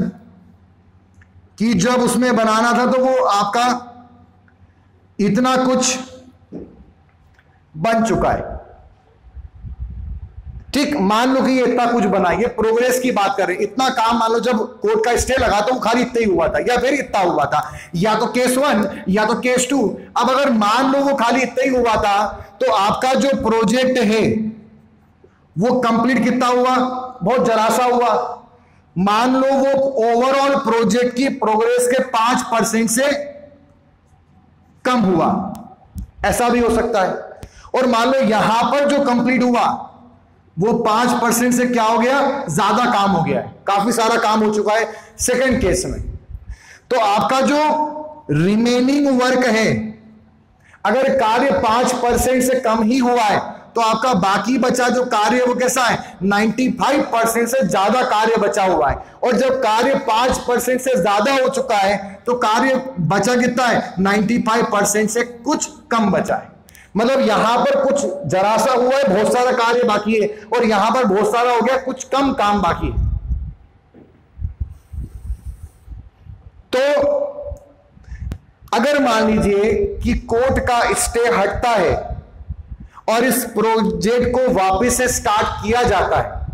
कि जब उसमें बनाना था तो वो आपका इतना कुछ बन चुका है। ठीक, मान लो कि ये इतना कुछ बना, ये प्रोग्रेस की बात कर इतना काम, मान लो, जब कोर्ट का स्टे लगा तो खाली इतना ही हुआ था, या फिर इतना हुआ था। या तो केस वन या तो केस टू अब अगर मान लो वो खाली इतना ही हुआ था तो आपका जो प्रोजेक्ट है, वो कंप्लीट कितना हुआ? बहुत जरा सा हुआ। मान लो वो ओवरऑल प्रोजेक्ट की प्रोग्रेस के पाँच परसेंट से कम हुआ। ऐसा भी हो सकता है। और मान लो यहाँ पर जो कंप्लीट हुआ वो पाँच परसेंट से क्या हो गया? ज़्यादा काम हो गया है। काफ़ी सारा काम हो चुका है सेकंड केस में। तो आपका जो रिमेनिंग वर्क है, अगर कार्य पाँच परसेंट से कम ही हुआ है तो आपका बाकी बचा जो कार्य वो कैसा है? 95 परसेंट से ज़्यादा कार्य बचा हुआ है। और जब कार्य पाँच परसेंट से ज़्यादा हो चुका है तो कार्य बचा कितना है? 95 परसेंट से कुछ कम बचा है। मतलब यहाँ पर कुछ जरा सा हुआ है, बहुत सारा कार्य बाकी है और यहाँ पर बहुत सारा हो गया, कुछ कम काम बाकी है। तो अगर मान लीजिए कि कोर्ट का स्टे हटता है और इस प्रोजेक्ट को वापस से स्टार्ट किया जाता है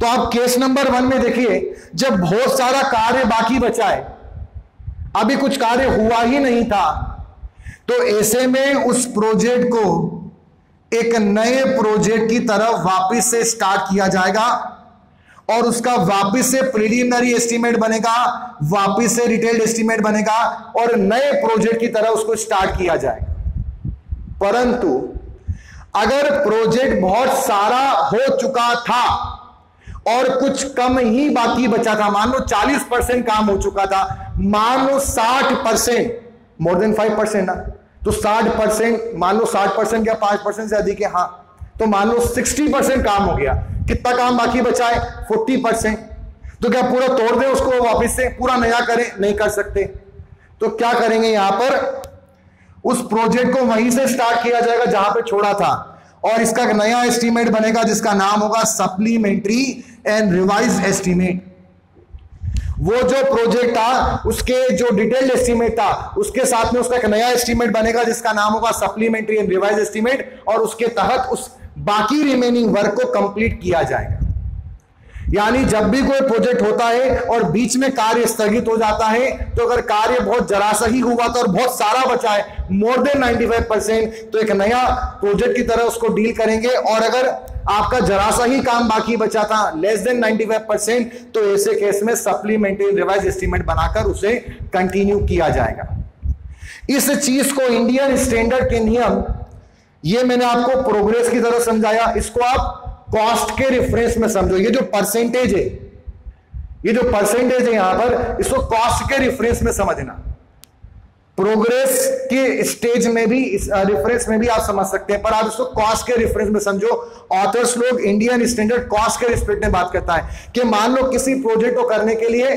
तो आप केस नंबर वन में देखिए, जब बहुत सारा कार्य बाकी बचा है, अभी कुछ कार्य हुआ ही नहीं था तो ऐसे में उस प्रोजेक्ट को एक नए प्रोजेक्ट की तरफ़ वापस से स्टार्ट किया जाएगा और उसका वापस से प्रिलिमिनरी एस्टीमेट बनेगा, वापस से डिटेल्ड एस्टीमेट बनेगा और नए प्रोजेक्ट की तरह उसको स्टार्ट किया जाएगा। परंतु अगर प्रोजेक्ट बहुत सारा हो चुका था और कुछ कम ही बाकी बचा था, मान लो 40 परसेंट काम हो चुका था, मान लो 60 परसेंट मोर देन 5 परसेंट ना तो 60 परसेंट, मान लो 60 परसेंट या 5 परसेंट से अधिक है हाँ। तो मान लो 60 परसेंट काम हो गया। कितना काम बाकी बचा है? 40 परसेंट। तो क्या पूरा तोड़ दे उसको वापस से? पूरा नया करें? नहीं कर सकते। तो क्या करेंगे यहाँ पर? उस प्रोजेक्ट को वहीं से स्टार्ट किया जाएगा जहाँ पे छोड़ा था। और इसका नया एस्टीमेट बनेगा जिसका नाम होगा सप्लीमेंट्री एंड रिवाइज एस्टीमेट। वो जो प्रोजेक्ट था, उसके जो डिटेल्ड एस्टीमेट था, उसके साथ में उसका एक नया एस्टीमेट बनेगा जिसका नाम होगा सप्लीमेंट्री एंड रिवाइज एस्टीमेट और उसके तहत उस बाकी रिमेनिंग वर्क को कंप्लीट किया जाएगा। यानी जब भी कोई प्रोजेक्ट होता है और बीच में कार्य स्थगित हो जाता है तो अगर कार्य बहुत जरा सा ही हुआ था और बहुत सारा बचा है मोर देन 95 परसेंट तो एक नया प्रोजेक्ट की तरह उसको डील करेंगे। और अगर आपका जरा सा ही काम बाकी बचा था लेस देन 95 परसेंट तो ऐसे केस में सप्लीमेंट्री रिवाइज एस्टिमेट बनाकर उसे कंटिन्यू किया जाएगा। इस चीज़ को इंडियन स्टैंडर्ड के नियम, ये मैंने आपको प्रोग्रेस की तरह समझाया। इसको आप कॉस्ट के रेफरेंस में समझो। ये जो परसेंटेज है, ये जो परसेंटेज है यहाँ पर, इसको कॉस्ट के रेफरेंस में समझना प्रोग्रेस के स्टेज में भी, इस रेफरेंस में भी आप समझ सकते हैं, पर आप इसको कॉस्ट के रेफरेंस में समझो। ऑथर्स लोग इंडियन स्टैंडर्ड कॉस्ट के रिस्पेक्ट में बात करता है कि मान लो किसी प्रोजेक्ट को करने के लिए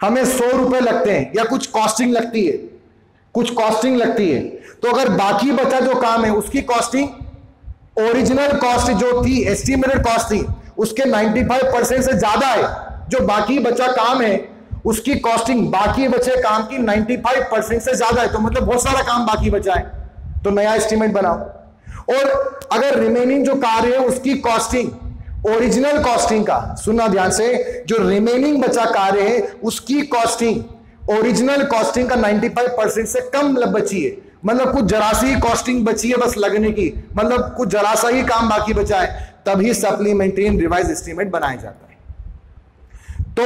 हमें सौ रुपए लगते हैं, या कुछ कॉस्टिंग लगती है, कुछ कॉस्टिंग लगती है। तो अगर बाकी बचा जो काम है, उसकी कॉस्टिंग ओरिजिनल कॉस्ट जो थी एस्टिमेटेड कॉस्ट थी, उसके 95 परसेंट से ज़्यादा है। जो बाकी बचा काम है, उसकी कॉस्टिंग बाकी बचे काम की 95 परसेंट से ज़्यादा है। तो मतलब बहुत सारा काम बाकी बचा है। तो नया एस्टिमेट बनाओ। और अगर रिमेनिंग जो कार्य है, उसकी कॉस्टिंग ओरिजिनल कॉस्टिंग का, सुनना ध्यान से, जो रिमेनिंग बचा कार्य है, उसकी कॉस्टिंग ओरिजिनल कॉस्टिंग का 95 परसेंट से कम बची है। मतलब कुछ जरासी ही कॉस्टिंग बची है बस लगने की। मतलब कुछ जरासा ही काम बाकी बचा है, तभी सप्लीमेंट्री रिवाइज एस्टिमेट बनाया जाता है। तो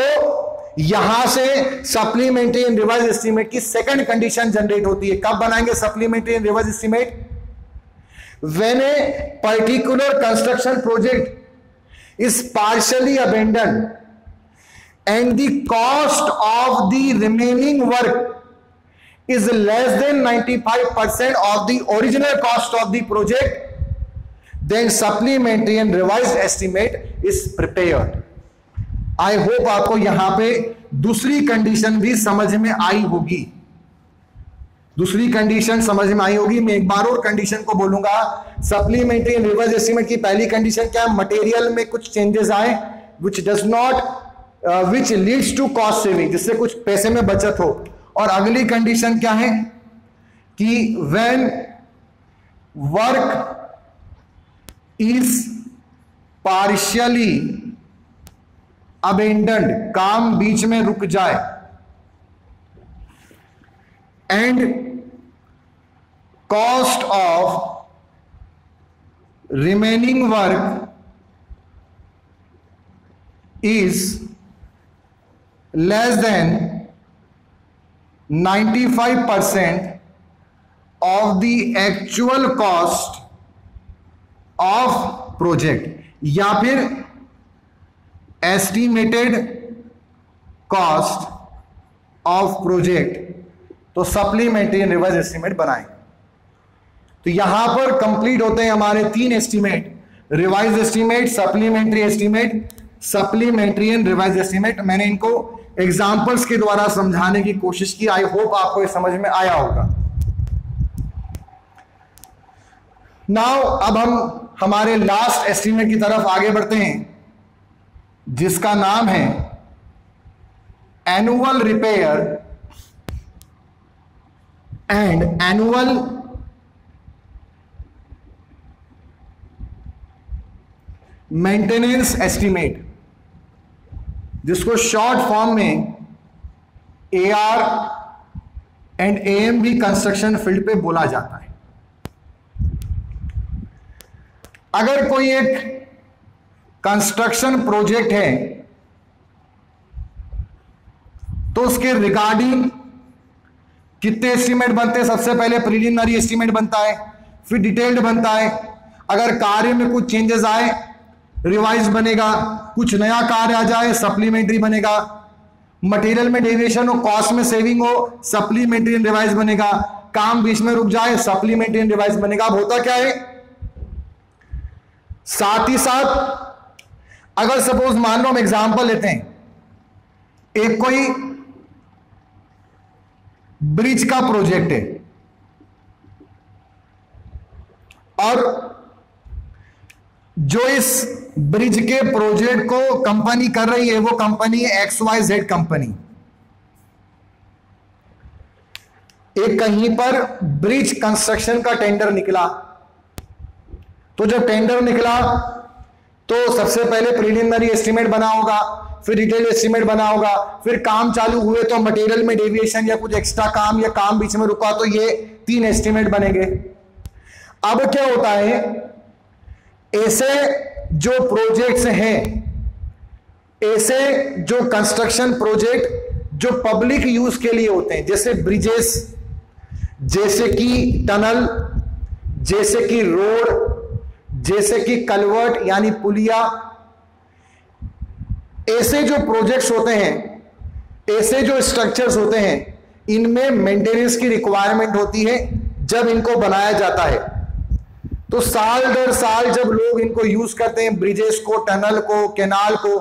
यहाँ से सप्लीमेंट्री एंड रिवाइज एस्टिमेट की सेकंड कंडीशन जनरेट होती है। कब बनाएँगे supplementary and revise estimate when a particular construction project is partially abandon and the cost of the remaining work is less than 95% of the original cost of the project, then supplementary and revised estimate is prepared. I hope आपको यहाँ पे दूसरी condition भी समझ में आई होगी। दूसरी condition समझ में आई होगी। मैं एक बार और कंडीशन को बोलूँगा। सप्लीमेंट्री एंड रिवर्स एस्टिमेट की पहली कंडीशन क्या? है मटेरियल में कुछ चेंजेस आए which does not which leads to cost saving जिससे कुछ पैसे में बचत हो। और अगली कंडीशन क्या है? कि when work is partially abandoned काम बीच में रुक जाए and cost of remaining work is less than 95% of the actual cost of project या फिर एस्टिमेटेड कॉस्ट ऑफ़ प्रोजेक्ट तो सप्लीमेंट्री रिवर्स एस्टिमेट बनाए। तो यहाँ पर कंप्लीट होते हैं हमारे तीन estimate revise estimate supplementary estimate supplementary and revise estimate मैंने इनको एग्जाम्पल्स के द्वारा समझाने की कोशिश की। आई होप आपको ये समझ में आया होगा। नाउ अब हम हमारे लास्ट एस्टिमेट की तरफ़ आगे बढ़ते हैं, जिसका नाम है annual repair and annual maintenance estimate जिसको शॉर्ट फॉर्म में A R and A M भी कंस्ट्रक्शन फ़ील्ड पे बोला जाता है। अगर कोई एक कंस्ट्रक्शन प्रोजेक्ट है तो उसके रिगार्डिंग कितने एस्टीमेट बनते हैं? सबसे पहले प्रिलिमिनरी एस्टीमेट बनता है, फिर डिटेल्ड बनता है। अगर कार्य में कुछ चेंजेस आए रिवाइज बनेगा, कुछ नया कार्य आ जाए, सप्लीमेंट्री बनेगा। मटेरियल में डेविएशन हो, कॉस्ट में सेविंग हो, सप्लीमेंट्री एंड रिवाइज बनेगा। काम बीच में रुक जाए, सप्लीमेंट्री एंड रिवाइज बनेगा। अब होता क्या है? साथ ही साथ, अगर सपोज़ मान लो हम एग्जांपल लेते हैं। एक कोई ब्रिज का प्रोजेक्ट है। और जो इस ब्रिज के प्रोजेक्ट को कंपनी कर रही है, वो कंपनी है एक्स वाई जेड कंपनी। एक कहीं पर ब्रिज कंस्ट्रक्शन का टेंडर निकला। तो जब टेंडर निकला तो सबसे पहले प्रिलिमिनरी एस्टिमेट बना होगा, फिर डिटेल एस्टिमेट बना होगा, फिर काम चालू हुए तो मटेरियल में डेविएशन या कुछ एक्स्ट्रा काम या काम बीच में रुका तो ये तीन एस्टिमेट बनेंगे। अब क्या होता है, ऐसे जो प्रोजेक्ट्स हैं, ऐसे जो कंस्ट्रक्शन प्रोजेक्ट जो पब्लिक यूज़ के लिए होते हैं, जैसे ब्रिजेस जैसे कि टनल जैसे कि रोड जैसे कि कलवर्ट यानी पुलिया, ऐसे जो प्रोजेक्ट्स होते हैं, ऐसे जो स्ट्रक्चर्स होते हैं, इनमें मेंटेनेंस की रिक्वायरमेंट होती है जब इनको बनाया जाता है। तो साल दर साल जब लोग इनको यूज़ करते हैं, ब्रिजेस को, टनल को, केनाल को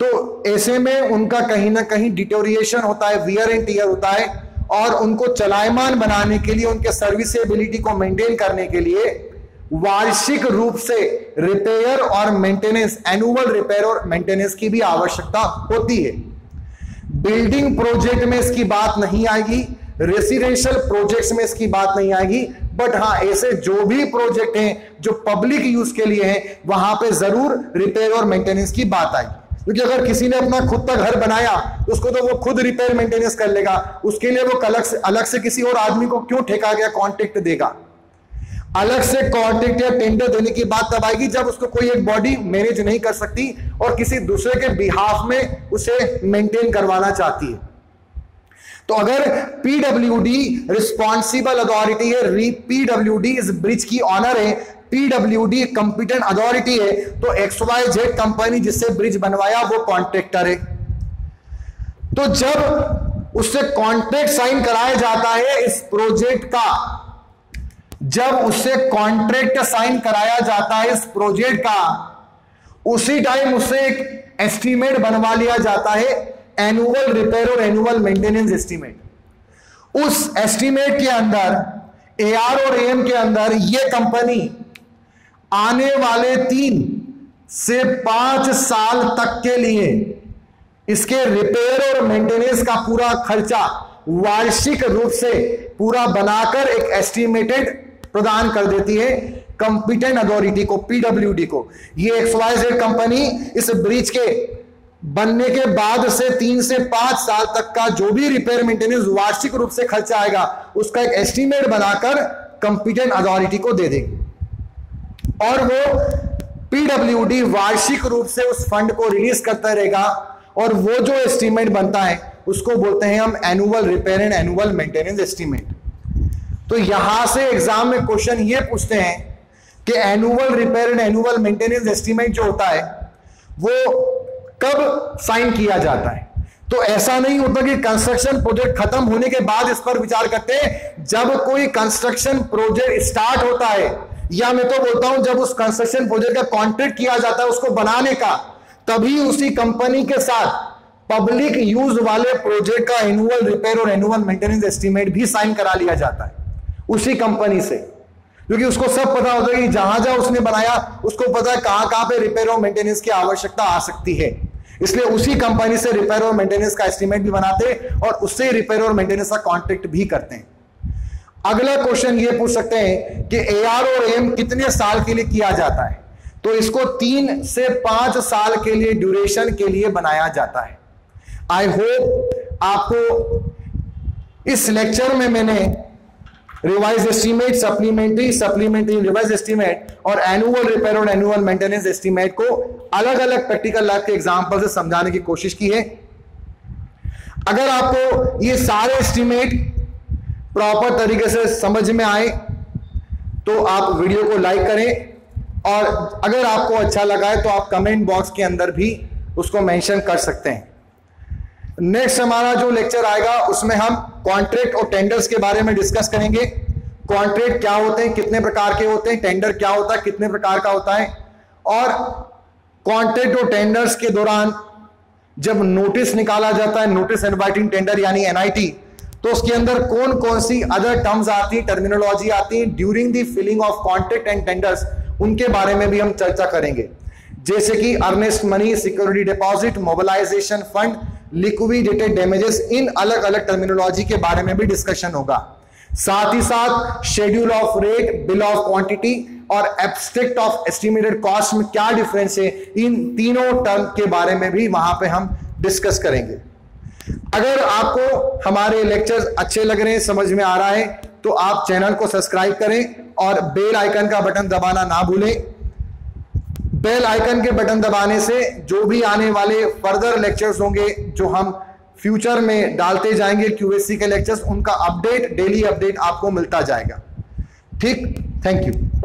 तो ऐसे में उनका कहीं ना कहीं डिटोरिएशन होता है वियर एंड टीयर होता है और उनको चलायमान बनाने के लिए, उनके सर्विसेबिलिटी को मेंटेन करने के लिए वार्षिक रूप से रिपेयर और मेंटेनेंस एनुअल रिपेयर और मेंटेनेंस की भी आवश्यकता होती है। बिल्डिंग प्रोजेक्ट में इसकी बात नहीं आएगी रेसिडेंशियल प्रोजेक्ट्स में इसकी बात नहीं आएगी बट हाँ ऐसे जो भी प्रोजेक्ट हैं, जो पब्लिक यूज़ के लिए हैं, वहाँ पे ज़रूर रिपेयर और मेंटेनेंस की बात आई क्योंकि अगर किसी ने अपना खुद का घर बनाया, उसको तो वो खुद रिपेयर मेंटेनेंस कर लेगा। उसके लिए वो अलग से अलग से किसी और आदमी को क्यों ठेका गया कॉन्टेक्ट देगा? अलग से कॉन्ट्रैक्ट या टेंडर देने की बात तब आएगी जब उसको कोई एक बॉडी मैनेज नहीं कर सकती और किसी दूसरे के बिहाफ में उसे मेंटेन करवाना चाहती है। तो अगर पीडब्ल्यूडी रिस्पॉन्सिबल अथॉरिटी है पीडब्ल्यूडी इस ब्रिज की ऑनर है पीडब्ल्यूडी कंपिटेंट अथॉरिटी है तो एक्स वाई जेड कंपनी जिससे ब्रिज बनवाया, वो कॉन्ट्रेक्टर है। तो जब उससे कॉन्ट्रैक्ट साइन कराया जाता है इस प्रोजेक्ट का, जब उससे कॉन्ट्रैक्ट साइन कराया जाता है इस प्रोजेक्ट का, उसी टाइम उससे एक एस्टीमेट बनवा लिया जाता है। एनुअल रिपेयर और एनुअल मेंटेनेंस एस्टीमेट उस एस्टीमेट के अंदर एआर और एम के अंदर यह कंपनी आने वाले तीन से पाँच साल तक के लिए इसके रिपेयर और मेंटेनेंस का पूरा खर्चा वार्षिक रूप से पूरा बनाकर एक एस्टिमेटेड प्रदान कर देती है कंपिटेंट अथॉरिटी को पीडब्ल्यूडी को। ये एक्स वाई जेड कंपनी इस ब्रिज के बनने के बाद से तीन से पाँच साल तक का जो भी रिपेयर मेंटेनेंस वार्षिक रूप से खर्चा आएगा, उसका एक एस्टीमेट बनाकर कंपिटेंट अथॉरिटी को दे देंगे। और वो पीडब्ल्यूडी वार्षिक रूप से उस फंड को रिलीज़ करता रहेगा और वो जो एस्टीमेट बनता है, उसको बोलते हैं हम annual repair and annual maintenance estimate तो यहाँ से एग्ज़ाम में क्वेश्चन ये पूछते हैं कि annual repair and annual maintenance estimate जो होता है, वो कब साइन किया जाता है? तो ऐसा नहीं होता कि कंस्ट्रक्शन प्रोजेक्ट खत्म होने के बाद इस पर विचार करते हैं। जब कोई कंस्ट्रक्शन प्रोजेक्ट स्टार्ट होता है, या मैं तो बोलता हूँ, जब उस कंस्ट्रक्शन प्रोजेक्ट का कॉन्ट्रैक्ट किया जाता है उसको बनाने का, तभी उसी कंपनी के साथ पब्लिक यूज़ वाले प्रोजेक्ट का एनुअल रिपेयर और एनुअल मेंटेनेंस एस्टीमेट भी साइन करा लिया जाता है, उसी कंपनी से। क्योंकि उसको सब पता होता है कि जहाँ जहाँ उसने बनाया, उसको पता है कहाँ कहाँ पे रिपेयर और मेंटेनेंस की आवश्यकता आ सकती है। इसलिए उसी कंपनी से रिपेयर और मेंटेनेंस का एस्टीमेट भी बनाते और उससे रिपेयर और मेंटेनेंस का कॉन्ट्रैक्ट भी करते हैं। अगला क्वेश्चन ये पूछ सकते हैं कि ए आर और एम कितने साल के लिए किया जाता है? तो इसको तीन से पाँच साल के लिए ड्यूरेशन के लिए बनाया जाता है। आई होप आपको इस लेक्चर में मैंने revise estimate supplementary supplementary revise estimate और एनुअल रिपेयर और एनुअल मेंटेनेंस एस्टीमेट को अलग अलग प्रैक्टिकल लैब के एग्ज़ाम्पल से समझाने की कोशिश की है। अगर आपको ये सारे एस्टीमेट प्रॉपर तरीके से समझ में आए तो आप वीडियो को लाइक करें और अगर आपको अच्छा लगा है तो आप कमेंट बॉक्स के अंदर भी उसको मेंशन कर सकते हैं। नेक्स्ट हमारा जो लेक्चर आएगा, उसमें हम कॉन्ट्रैक्ट और टेंडर्स के बारे में डिस्कस करेंगे। कॉन्ट्रैक्ट क्या होते हैं, कितने प्रकार के होते हैं टेंडर क्या होता है, कितने प्रकार का होता है। और कॉन्ट्रैक्ट और टेंडर्स के दौरान जब नोटिस निकाला जाता है नोटिस इनवाइटिंग टेंडर यानी एनआईटी तो उसके अंदर कौन कौन सी अदर टर्म्स आती है टर्मिनोलॉजी आती है during the filling of contract and tenders उनके बारे में भी हम चर्चा करेंगे। जैसे कि earnest money security deposit mobilisation fund liquidated damages इन अलग अलग टर्मिनोलॉजी के बारे में भी डिस्कशन होगा। साथ ही साथ schedule of rate bill of quantity और एब्स्ट्रिक्ट ऑफ़ एस्टिमेटेड कॉस्ट में क्या डिफरेंस है, इन तीनों टर्म के बारे में भी वहाँ पे हम डिस्कस करेंगे। अगर आपको हमारे लेक्चर्स अच्छे लग रहे हैं, समझ में आ रहा है तो आप चैनल को सब्सक्राइब करें और बेल आइकन का बटन दबाना ना भूलें। बेल आइकन के बटन दबाने से जो भी आने वाले फर्दर लेक्चर्स होंगे, जो हम फ्यूचर में डालते जाएँगे क्यूएससी के लेक्चर्स, उनका अपडेट, डेली अपडेट आपको मिलता जाएगा। ठीक? Thank you